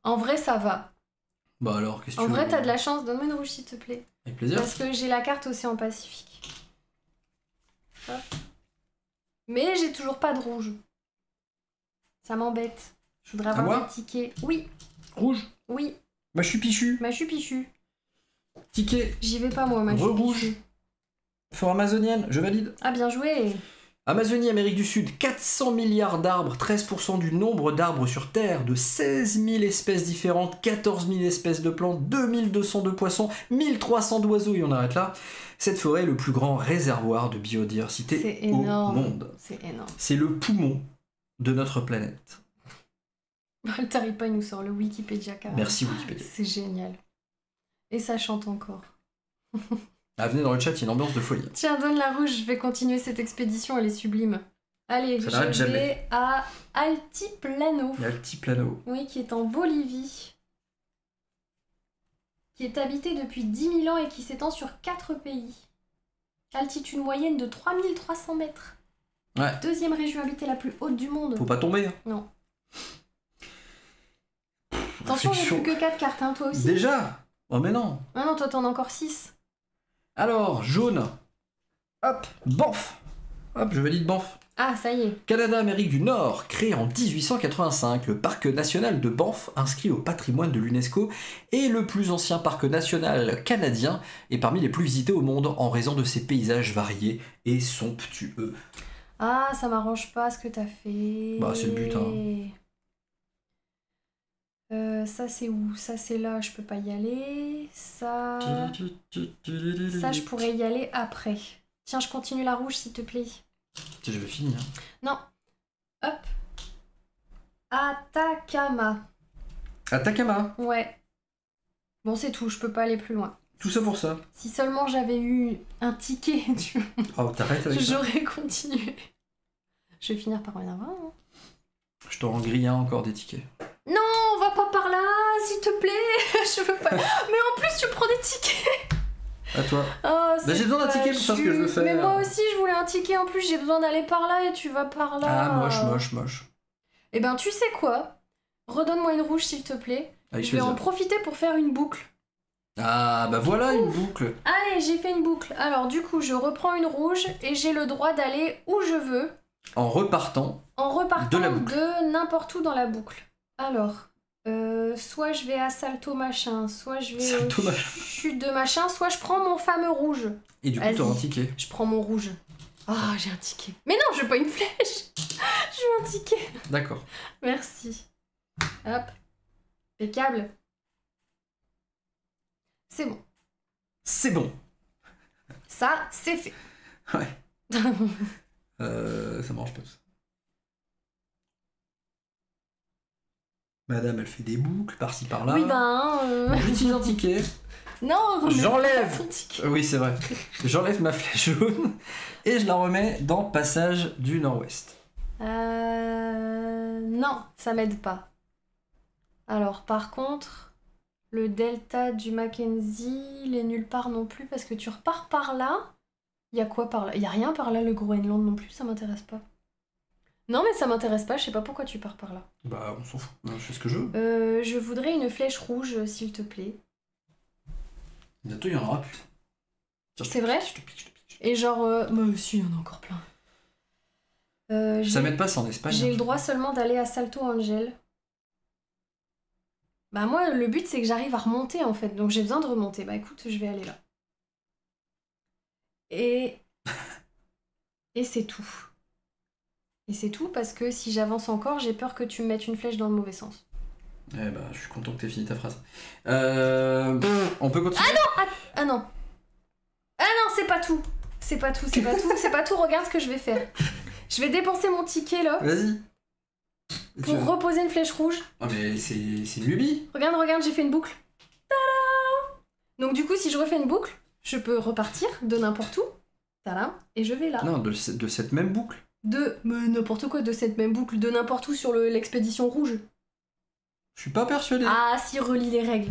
Speaker 2: En vrai, ça va.
Speaker 1: Bah alors, qu'est-ce que
Speaker 2: En
Speaker 1: tu
Speaker 2: vrai,
Speaker 1: veux
Speaker 2: t'as de la chance. Donne-moi une rouge, s'il te plaît.
Speaker 1: Avec plaisir.
Speaker 2: Parce que j'ai la carte Océan Pacifique. Hop. Mais j'ai toujours pas de rouge. Ça m'embête. Je voudrais avoir
Speaker 1: moi
Speaker 2: des tickets. Oui,
Speaker 1: Rouge.
Speaker 2: oui.
Speaker 1: Bah, je suis pichu.
Speaker 2: Ma chu pichu.
Speaker 1: Ticket.
Speaker 2: J'y vais pas, moi, ma chu
Speaker 1: Re-rouge.
Speaker 2: pichu.
Speaker 1: Fort amazonienne, je valide.
Speaker 2: Ah, bien joué.
Speaker 1: Amazonie, Amérique du Sud, 400 milliards d'arbres, 13% du nombre d'arbres sur Terre, de 16 000 espèces différentes, 14 000 espèces de plantes, 2200 de poissons, 1300 d'oiseaux, et on arrête là. Cette forêt est le plus grand réservoir de biodiversité au monde.
Speaker 2: C'est énorme.
Speaker 1: C'est le poumon de notre planète.
Speaker 2: Walter Ripa, il nous sort le Wikipédia.
Speaker 1: Merci Wikipédia.
Speaker 2: C'est génial. Et ça chante encore. [LAUGHS]
Speaker 1: Ah, venez dans le chat, il y a une ambiance de folie.
Speaker 2: Tiens, donne la rouge, je vais continuer cette expédition, elle est sublime. Allez,
Speaker 1: Ça
Speaker 2: je vais
Speaker 1: jamais.
Speaker 2: à Altiplano.
Speaker 1: Il y a le petit plano.
Speaker 2: Oui, qui est en Bolivie. Qui est habité depuis 10 000 ans et qui s'étend sur 4 pays. Altitude moyenne de 3300 mètres.
Speaker 1: Ouais.
Speaker 2: Deuxième région habitée la plus haute du monde.
Speaker 1: Faut pas tomber. hein.
Speaker 2: Non. Attention, j'ai plus que 4 cartes, hein, toi aussi.
Speaker 1: Déjà? Oh mais non
Speaker 2: Ah non, toi t'en as encore 6.
Speaker 1: Alors, jaune. Hop, Banff. Hop, je valide Banff.
Speaker 2: Ah, ça y est.
Speaker 1: Canada Amérique du Nord, créé en 1885, le parc national de Banff, inscrit au patrimoine de l'UNESCO, est le plus ancien parc national canadien et parmi les plus visités au monde en raison de ses paysages variés et somptueux.
Speaker 2: Ah, ça m'arrange pas ce que t'as fait.
Speaker 1: Bah, c'est le but, hein.
Speaker 2: Euh, ça c'est où? Ça c'est là, je peux pas y aller. Ça. Ça, je pourrais y aller après. Tiens, je continue la rouge s'il te plaît.
Speaker 1: Je vais finir.
Speaker 2: Hop. Atacama.
Speaker 1: Atacama,
Speaker 2: Ouais. Bon, c'est tout, je peux pas aller plus loin.
Speaker 1: tout ça pour ça.
Speaker 2: Si seulement j'avais eu un ticket, [LAUGHS] tu vois,
Speaker 1: Oh, t'arrêtes avec [LAUGHS] ça.
Speaker 2: j'aurais continué. Je vais finir par en avoir. hein.
Speaker 1: Je t'en grille un encore des tickets.
Speaker 2: Non, on va pas par là, s'il te plaît. [LAUGHS] je veux pas. Mais en plus, tu prends des tickets.
Speaker 1: À toi.
Speaker 2: Oh,
Speaker 1: Bah, j'ai besoin d'un ticket pour faire ce que je veux faire.
Speaker 2: Mais moi aussi, je voulais un ticket. En plus, j'ai besoin d'aller par là et tu vas par là.
Speaker 1: Ah, moche, moche, moche.
Speaker 2: Eh ben, tu sais quoi? Redonne-moi une rouge, s'il te plaît. Je vais en profiter pour faire une boucle.
Speaker 1: Ah, bah voilà une boucle.
Speaker 2: Allez, j'ai fait une boucle. Alors, du coup, je reprends une rouge et j'ai le droit d'aller où je veux
Speaker 1: En repartant,
Speaker 2: en repartant
Speaker 1: De
Speaker 2: n'importe où dans la boucle. Alors, euh, soit je vais à Salto machin, soit je vais
Speaker 1: Salto
Speaker 2: au
Speaker 1: machin.
Speaker 2: chute de machin, soit je prends mon fameux rouge.
Speaker 1: et du coup, t'auras un ticket.
Speaker 2: Je prends mon rouge. Ah, j'ai un ticket. Mais non, je veux pas une flèche. [LAUGHS] je veux un ticket.
Speaker 1: D'accord.
Speaker 2: Merci. Hop. Impeccable. C'est bon.
Speaker 1: C'est bon.
Speaker 2: Ça, c'est fait.
Speaker 1: Ouais. [LAUGHS] Euh, ça marche pas tout ça. Madame, elle fait des boucles par-ci par-là.
Speaker 2: Oui, ben. euh,
Speaker 1: J'utilise un ticket. [LAUGHS]
Speaker 2: Non,
Speaker 1: J'enlève. Oui, c'est vrai. J'enlève ma flèche jaune et je la remets dans Passage du Nord-Ouest.
Speaker 2: Euh... Non, ça m'aide pas. Alors, par contre, le delta du Mackenzie, il est nulle part non plus parce que tu repars par là. Il y a quoi par là? Il y a rien par là, le Groenland non plus, ça m'intéresse pas. Non, mais ça m'intéresse pas, je sais pas pourquoi tu pars par là.
Speaker 1: Bah, on s'en fout. Je fais ce que je veux.
Speaker 2: Euh, je voudrais une flèche rouge, euh, s'il te plaît.
Speaker 1: Bientôt, il y en aura plus. Tiens,
Speaker 2: C'est vrai?
Speaker 1: pique, je te pique, je te pique.
Speaker 2: Et genre. Euh... Bah, si, il y en a encore plein. Euh,
Speaker 1: Ça
Speaker 2: j'ai-
Speaker 1: m'aide pas, c'est en Espagne.
Speaker 2: J'ai
Speaker 1: hein.
Speaker 2: le droit seulement d'aller à Salto Angel. Bah moi, le but c'est que j'arrive à remonter en fait, donc j'ai besoin de remonter. Bah écoute, je vais aller là. Et... Et c'est tout. Et c'est tout parce que si j'avance encore, j'ai peur que tu me mettes une flèche dans le mauvais sens.
Speaker 1: Eh bah, je suis content que t'aies fini ta phrase. Euh, on peut continuer?
Speaker 2: Ah non Ah non, c'est pas tout C'est pas tout, c'est pas tout, c'est pas tout, regarde ce que je vais faire. Je vais dépenser mon ticket là
Speaker 1: Vas-y.
Speaker 2: pour reposer une flèche rouge.
Speaker 1: Ah, mais c'est c'est une lubie.
Speaker 2: Regarde, regarde, j'ai fait une boucle. Tada Donc du coup, si je refais une boucle, je peux repartir de n'importe où. Tada Et je vais là.
Speaker 1: Non, de, ce- de cette même boucle.
Speaker 2: De mais n'importe quoi, de cette même boucle, de n'importe où sur le- l'expédition rouge.
Speaker 1: Je suis pas persuadé.
Speaker 2: Ah, si, relis les règles.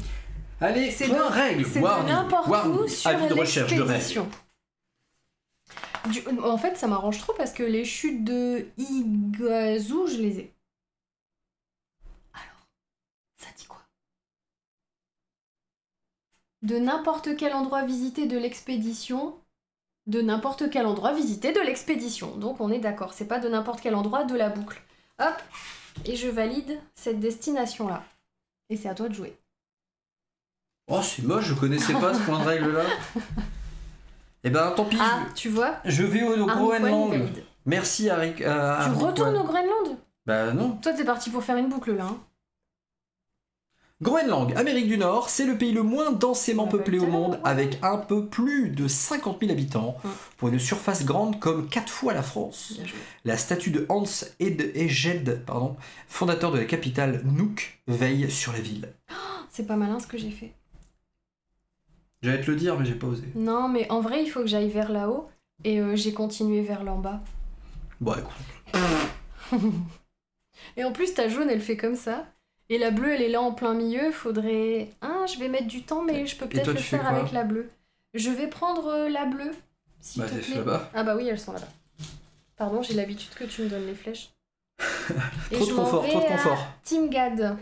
Speaker 1: Allez,
Speaker 2: C'est de-
Speaker 1: règle.
Speaker 2: C'est de n'importe où sur
Speaker 1: Avis de recherche de règles.
Speaker 2: l'expédition. Du- En fait, ça m'arrange trop parce que les chutes de Iguazu, je les ai. Alors, ça dit quoi De n'importe quel endroit visité de l'expédition. De n'importe quel endroit visité de l'expédition. Donc on est d'accord, c'est pas de n'importe quel endroit de la boucle. Hop, et je valide cette destination-là. Et c'est à toi de jouer.
Speaker 1: Oh, c'est moche, je connaissais pas ce point de règle là. [LAUGHS] Eh ben, tant pis.
Speaker 2: Ah, tu vois
Speaker 1: Je vais au, Groenland. Merci, Harry. euh,
Speaker 2: Tu retournes au Groenland?
Speaker 1: Bah non.
Speaker 2: Toi, t'es parti pour faire une boucle là. hein.
Speaker 1: Groenland, Amérique du Nord, c'est le pays le moins densément
Speaker 2: On va
Speaker 1: peuplé au monde, avec un peu plus de 50 000 habitants, pour une surface grande comme 4 fois la France. La statue de Hans Ed- Eged, pardon, fondateur de la capitale Nuuk, veille sur la ville.
Speaker 2: C'est pas malin ce que j'ai fait.
Speaker 1: J'allais te le dire, mais j'ai pas osé.
Speaker 2: Non, mais en vrai, il faut que j'aille vers là-haut. Et euh, j'ai continué vers l'en bas.
Speaker 1: Bon, écoute. [LAUGHS]
Speaker 2: Et en plus, ta jaune, elle fait comme ça. Et la bleue, elle est là en plein milieu. Faudrait. Ah, je vais mettre du temps, mais je peux peut-être le faire avec la bleue. Je vais prendre euh, la bleue. S'il
Speaker 1: Bah,
Speaker 2: te
Speaker 1: t'es
Speaker 2: plaît.
Speaker 1: là-bas.
Speaker 2: Ah, bah oui, elles sont là-bas. Pardon, j'ai l'habitude que tu me donnes les flèches. [LAUGHS] Et
Speaker 1: Trop de
Speaker 2: je
Speaker 1: confort,
Speaker 2: vais
Speaker 1: trop de confort.
Speaker 2: Team Gad.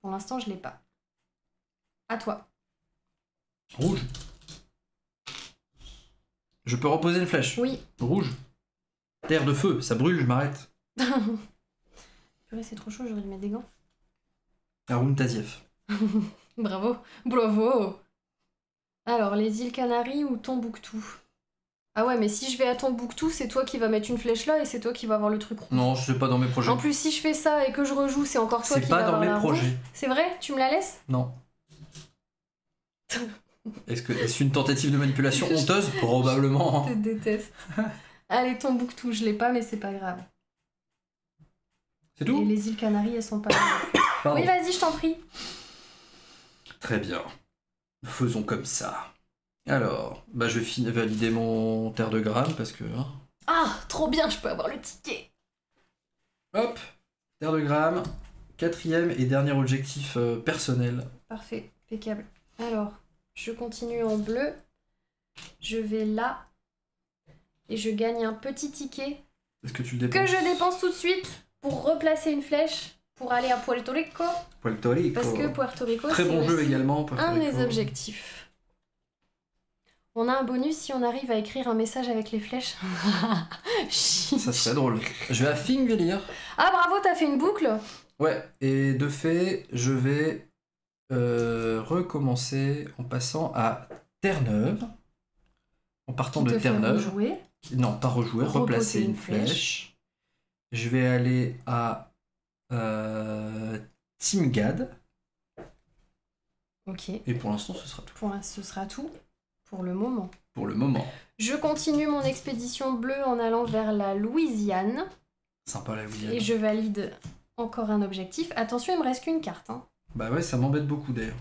Speaker 2: Pour l'instant, je l'ai pas. À toi.
Speaker 1: Rouge. Je peux reposer une flèche.
Speaker 2: Oui.
Speaker 1: Rouge. Terre de feu, ça brûle, je m'arrête. [LAUGHS]
Speaker 2: Purée, c'est trop chaud, j'aurais dû mettre des gants. [LAUGHS]
Speaker 1: Haroun Tazieff.
Speaker 2: Bravo, bravo. Alors, les îles Canaries ou Tombouctou? Ah ouais, mais si je vais à Tombouctou, c'est toi qui vas mettre une flèche là et c'est toi qui vas avoir le truc rouge.
Speaker 1: Non, je sais pas dans mes projets.
Speaker 2: En plus, si je fais ça et que je rejoue, c'est encore toi
Speaker 1: C'est
Speaker 2: qui
Speaker 1: pas
Speaker 2: vas
Speaker 1: dans
Speaker 2: avoir
Speaker 1: mes
Speaker 2: la rouge.
Speaker 1: projets.
Speaker 2: C'est vrai? Tu me la laisses?
Speaker 1: Non. [LAUGHS] Est-ce que est-ce une tentative de manipulation [LAUGHS] honteuse? Probablement.
Speaker 2: Je te déteste. Allez, Tombouctou, je l'ai pas, mais c'est pas grave.
Speaker 1: C'est
Speaker 2: Et
Speaker 1: tout
Speaker 2: les îles Canaries, elles sont pas. [COUGHS] Oui, vas-y, je t'en prie.
Speaker 1: Très bien. Faisons comme ça. Alors, bah je vais valider mon terre de gramme parce que. hein.
Speaker 2: Ah, trop bien, je peux avoir le ticket.
Speaker 1: Hop Terre de gramme. Quatrième et dernier objectif euh, personnel.
Speaker 2: Parfait, impeccable. Alors, je continue en bleu. Je vais là. Et je gagne un petit ticket
Speaker 1: Est-ce que tu le
Speaker 2: que
Speaker 1: dépenses?
Speaker 2: je dépense tout de suite pour replacer une flèche pour aller à Puerto Rico.
Speaker 1: Puerto Rico.
Speaker 2: Parce que Puerto Rico,
Speaker 1: Très
Speaker 2: c'est
Speaker 1: bon jeu également. Puerto
Speaker 2: un de mes
Speaker 1: Rico.
Speaker 2: objectifs. On a un bonus si on arrive à écrire un message avec les flèches. [LAUGHS]
Speaker 1: Ça serait drôle. Je vais à Fingelir.
Speaker 2: Ah bravo, t'as fait une boucle
Speaker 1: Ouais, et de fait, je vais euh, recommencer en passant à Terre-Neuve. En partant
Speaker 2: qui
Speaker 1: de Terre-Neuve.
Speaker 2: rejouer.
Speaker 1: Non, pas rejouer, replacer
Speaker 2: une
Speaker 1: une flèche. Je vais aller à euh, Timgad.
Speaker 2: Ok,
Speaker 1: Et pour l'instant, ce sera tout.
Speaker 2: pour ce sera tout pour le moment.
Speaker 1: Pour le moment.
Speaker 2: Je continue mon expédition bleue en allant vers la Louisiane
Speaker 1: Sympa la Louisiane.
Speaker 2: et je valide encore un objectif. Attention, il me reste qu'une carte. hein.
Speaker 1: Bah ouais, ça m'embête beaucoup d'ailleurs.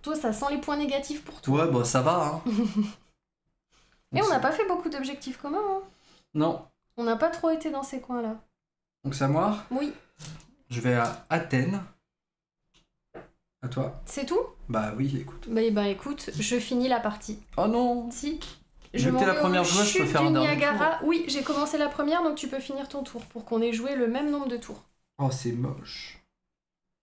Speaker 2: Toi, ça sent les points négatifs pour toi.
Speaker 1: Ouais, bah ça va, hein. [LAUGHS]
Speaker 2: Et on n'a pas fait beaucoup d'objectifs communs. hein.
Speaker 1: Non.
Speaker 2: On n'a pas trop été dans ces coins-là.
Speaker 1: Donc c'est à moi.
Speaker 2: Oui,
Speaker 1: Je vais à Athènes. À toi
Speaker 2: c'est tout?
Speaker 1: Bah oui, écoute.
Speaker 2: Bah eh ben écoute, je finis la partie.
Speaker 1: Oh non
Speaker 2: Si.
Speaker 1: Que
Speaker 2: m'en
Speaker 1: la première joueuse, je peux faire un dernier
Speaker 2: Niagara. Oui, j'ai commencé la première, donc tu peux finir ton tour pour qu'on ait joué le même nombre de tours.
Speaker 1: Oh, c'est moche.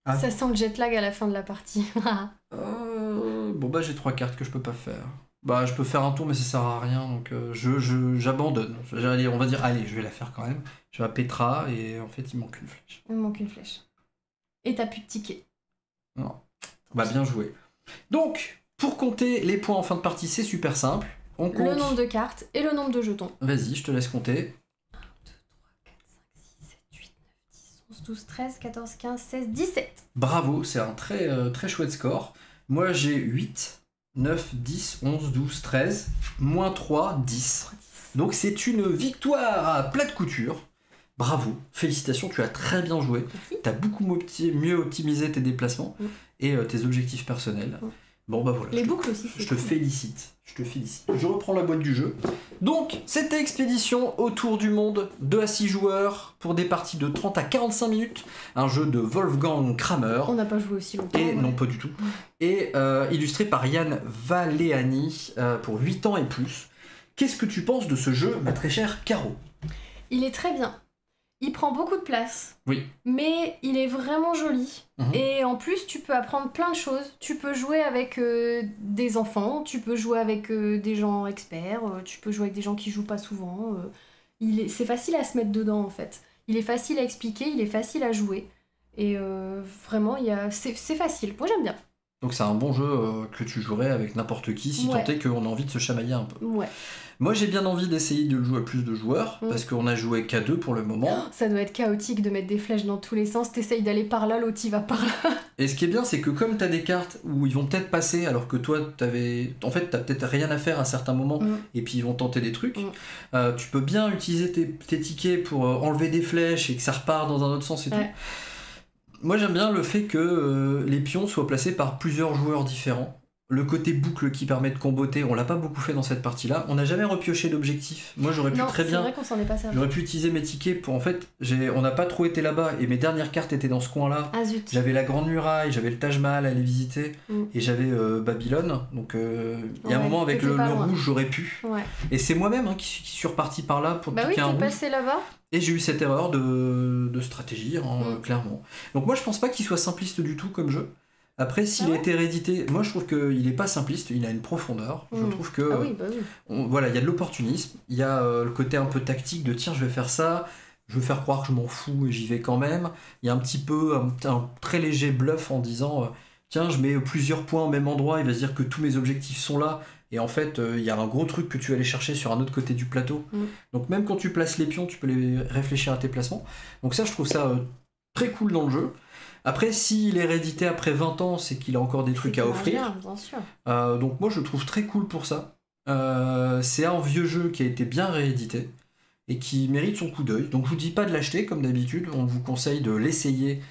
Speaker 1: Ah.
Speaker 2: Ça sent le jet lag à la fin de la partie. [LAUGHS]
Speaker 1: Euh, bon bah j'ai trois cartes que je peux pas faire. Bah je peux faire un tour mais ça sert à rien donc euh, je je- j'abandonne. On va dire allez je vais la faire quand même. Je vais à Petra et en fait il manque une flèche.
Speaker 2: Il manque une flèche. Et t'as plus de tickets.
Speaker 1: Non. Bah bien joué. Donc pour compter les points en fin de partie c'est super simple. On compte.
Speaker 2: Le nombre de cartes et le nombre de jetons.
Speaker 1: Vas-y je te laisse compter.
Speaker 2: 1, 2, 3, 4, 5, 6, 7, 8, 9, 10, 11, 12, 13, 14, 15, 16, 17.
Speaker 1: Bravo c'est un très euh, très chouette score. Moi j'ai 8, 9, 10, 11, 12, 13, moins 3, 10. Donc c'est une victoire à plat de couture. Bravo, félicitations, tu as très bien joué. Tu as beaucoup mieux optimisé tes déplacements et euh, tes objectifs personnels. Bon bah voilà.
Speaker 2: Les
Speaker 1: je te-
Speaker 2: boucles aussi,
Speaker 1: Je te
Speaker 2: cool.
Speaker 1: félicite. Je te félicite. Je reprends la boîte du jeu. Donc, c'était Expédition autour du monde, 2 à 6 joueurs, pour des parties de 30 à 45 minutes. Un jeu de Wolfgang Kramer.
Speaker 2: On n'a pas joué aussi longtemps.
Speaker 1: Et
Speaker 2: ouais.
Speaker 1: non, pas du tout. Et euh, illustré par Yann Valeani euh, pour 8 ans et plus. Qu'est-ce que tu penses de ce jeu, ma très chère Caro?
Speaker 2: Il est très bien. Il prend beaucoup de place.
Speaker 1: Oui.
Speaker 2: Mais il est vraiment joli.
Speaker 1: Mhm.
Speaker 2: Et en plus, tu peux apprendre plein de choses. Tu peux jouer avec euh, des enfants, tu peux jouer avec euh, des gens experts, euh, tu peux jouer avec des gens qui jouent pas souvent. Il est... C'est facile à se mettre dedans en fait. Il est facile à expliquer, il est facile à jouer. Et vraiment, il y a... c'est facile. Moi j'aime bien.
Speaker 1: Donc c'est un bon jeu que tu jouerais avec n'importe qui si
Speaker 2: Ouais.
Speaker 1: tant est qu'on a envie de se chamailler un peu.
Speaker 2: Ouais.
Speaker 1: Moi j'ai bien envie d'essayer de le jouer à plus de joueurs,
Speaker 2: Mm.
Speaker 1: parce qu'on a joué qu'à deux pour le moment. [GASPS]
Speaker 2: Ça doit être chaotique de mettre des flèches dans tous les sens. T'essayes d'aller par là, l'autre il va par là. [LAUGHS]
Speaker 1: Et ce qui est bien, c'est que comme t'as des cartes où ils vont peut-être passer, alors que toi, t'avais, en fait, t'as peut-être rien à faire à certains moments,
Speaker 2: Mm.
Speaker 1: et puis ils vont tenter des trucs.
Speaker 2: Mm.
Speaker 1: euh, tu peux bien utiliser tes, tes tickets pour euh, enlever des flèches et que ça repart dans un autre sens et
Speaker 2: Ouais.
Speaker 1: tout. Moi, j'aime bien le fait que euh, les pions soient placés par plusieurs joueurs différents. Le côté boucle qui permet de comboter, on l'a pas beaucoup fait dans cette partie-là. On n'a jamais repioché d'objectifs. Moi, j'aurais pu
Speaker 2: Non,
Speaker 1: très
Speaker 2: c'est
Speaker 1: bien
Speaker 2: vrai qu'on s'en est pas servi.
Speaker 1: J'aurais pu utiliser mes tickets pour. En fait, on n'a pas trop été là-bas et mes dernières cartes étaient dans ce coin-là.
Speaker 2: Ah.
Speaker 1: J'avais la Grande Muraille, j'avais le Taj Mahal à aller visiter
Speaker 2: Mm.
Speaker 1: et j'avais euh, Babylone. Donc euh, il y a un moment avec le, rouge, j'aurais pu.
Speaker 2: Ouais.
Speaker 1: Et c'est moi-même hein, qui, qui suis reparti par là pour
Speaker 2: Bah oui,
Speaker 1: un
Speaker 2: passé là-bas.
Speaker 1: Et j'ai eu cette erreur de, de stratégie, hein,
Speaker 2: Mm.
Speaker 1: clairement. Donc moi, je pense pas qu'il soit simpliste du tout comme jeu. Après, s'il
Speaker 2: Ah ouais
Speaker 1: été réédité, moi je trouve qu'il est pas simpliste, il a une profondeur. Je
Speaker 2: Mm.
Speaker 1: trouve que
Speaker 2: Ah oui, bah oui.
Speaker 1: on- voilà, il y a de l'opportunisme, il y a euh, le côté un peu tactique de tiens, je vais faire ça, je vais faire croire que je m'en fous et j'y vais quand même. Il y a un petit peu un, un très léger bluff en disant euh, tiens, je mets plusieurs points au même endroit, il va se dire que tous mes objectifs sont là. Et en fait, euh, il y a un gros truc que tu vas aller chercher sur un autre côté du plateau.
Speaker 2: Mm.
Speaker 1: Donc même quand tu places les pions, tu peux les réfléchir à tes placements. Donc ça, je trouve ça très cool dans le jeu. Après, s'il est réédité après 20 ans, c'est qu'il a encore des trucs à offrir.
Speaker 2: bien, bien sûr.
Speaker 1: Euh, donc moi je le trouve très cool pour ça. Euh, c'est un vieux jeu qui a été bien réédité et qui mérite son coup d'œil. Donc je vous dis pas de l'acheter comme d'habitude, on vous conseille de l'essayer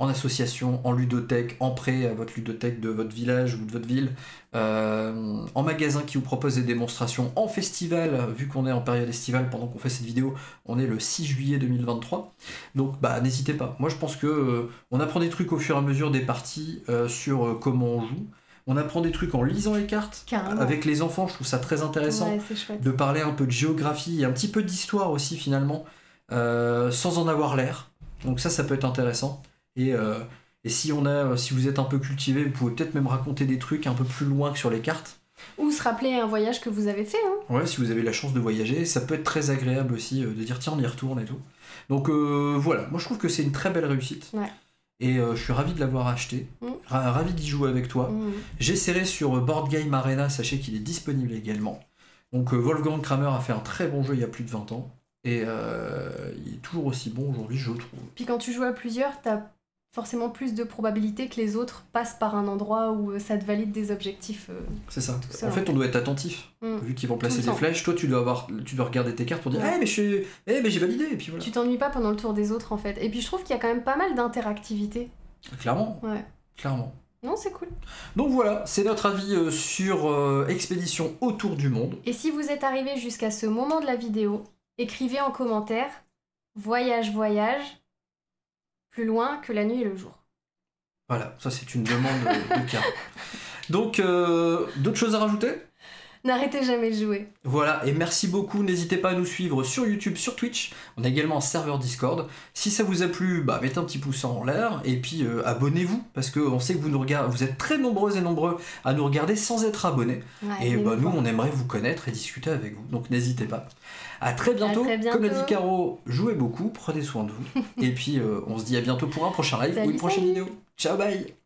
Speaker 1: en association, en ludothèque, en prêt à votre ludothèque de votre village ou de votre ville, euh, en magasin qui vous propose des démonstrations, en festival, vu qu'on est en période estivale pendant qu'on fait cette vidéo, on est le 6 juillet 2023. Donc bah n'hésitez pas. Moi je pense que euh, on apprend des trucs au fur et à mesure des parties euh, sur comment on joue. On apprend des trucs en lisant les cartes.
Speaker 2: Carrément.
Speaker 1: Avec les enfants, je trouve ça très intéressant
Speaker 2: Ouais,
Speaker 1: de parler un peu de géographie et un petit peu d'histoire aussi finalement, sans en avoir l'air. Donc ça, ça peut être intéressant. Et, euh, et si on a, si vous êtes un peu cultivé, vous pouvez peut-être même raconter des trucs un peu plus loin que sur les cartes.
Speaker 2: Ou se rappeler un voyage que vous avez fait. Hein.
Speaker 1: Ouais, si vous avez la chance de voyager, ça peut être très agréable aussi euh, de dire tiens on y retourne et tout. Donc euh, voilà, moi je trouve que c'est une très belle réussite.
Speaker 2: Ouais.
Speaker 1: Et euh, je suis ravi de l'avoir acheté,
Speaker 2: Mm.
Speaker 1: Ra- ravi d'y jouer avec toi.
Speaker 2: Mm.
Speaker 1: J'essaierai sur euh, Board Game Arena, sachez qu'il est disponible également. Donc euh, Wolfgang Kramer a fait un très bon jeu il y a plus de 20 ans. Et euh, il est toujours aussi bon aujourd'hui, je trouve.
Speaker 2: Puis quand tu joues à plusieurs, t'as forcément plus de probabilité que les autres passent par un endroit où euh, ça te valide des objectifs. euh.
Speaker 1: C'est ça.
Speaker 2: ça,
Speaker 1: en fait, on doit être attentif.
Speaker 2: Mm.
Speaker 1: Vu qu'ils vont placer des flèches, toi tu dois avoir, tu dois regarder tes cartes pour dire,
Speaker 2: Ouais.
Speaker 1: eh mais je suis, eh mais j'ai validé et puis voilà.
Speaker 2: Tu t'ennuies pas pendant le tour des autres en fait. Et puis je trouve qu'il y a quand même pas mal d'interactivité.
Speaker 1: Clairement,
Speaker 2: Ouais.
Speaker 1: clairement.
Speaker 2: Non, c'est cool.
Speaker 1: Donc voilà, c'est notre avis euh, sur euh, Expédition autour du monde.
Speaker 2: Et si vous êtes arrivé jusqu'à ce moment de la vidéo, écrivez en commentaire Voyage, voyage, plus loin que la nuit et le jour.
Speaker 1: Voilà, ça c'est une demande de, Caro. Donc, euh, d'autres choses à rajouter?
Speaker 2: N'arrêtez jamais de jouer.
Speaker 1: Voilà, et merci beaucoup. N'hésitez pas à nous suivre sur YouTube, sur Twitch. On a également un serveur Discord. Si ça vous a plu, bah, mettez un petit pouce en l'air et puis euh, abonnez-vous parce qu'on sait que vous nous regardez, vous êtes très nombreux et nombreux à nous regarder sans être abonnés.
Speaker 2: Ouais,
Speaker 1: Et bah,
Speaker 2: nous
Speaker 1: on aimerait vous connaître et discuter avec vous. Donc n'hésitez pas. À très bientôt.
Speaker 2: très
Speaker 1: Comme l'a dit Caro, jouez beaucoup, prenez soin de vous. [LAUGHS] et puis euh, on se dit à bientôt pour un prochain live ou une prochaine
Speaker 2: salut.
Speaker 1: vidéo. Ciao, bye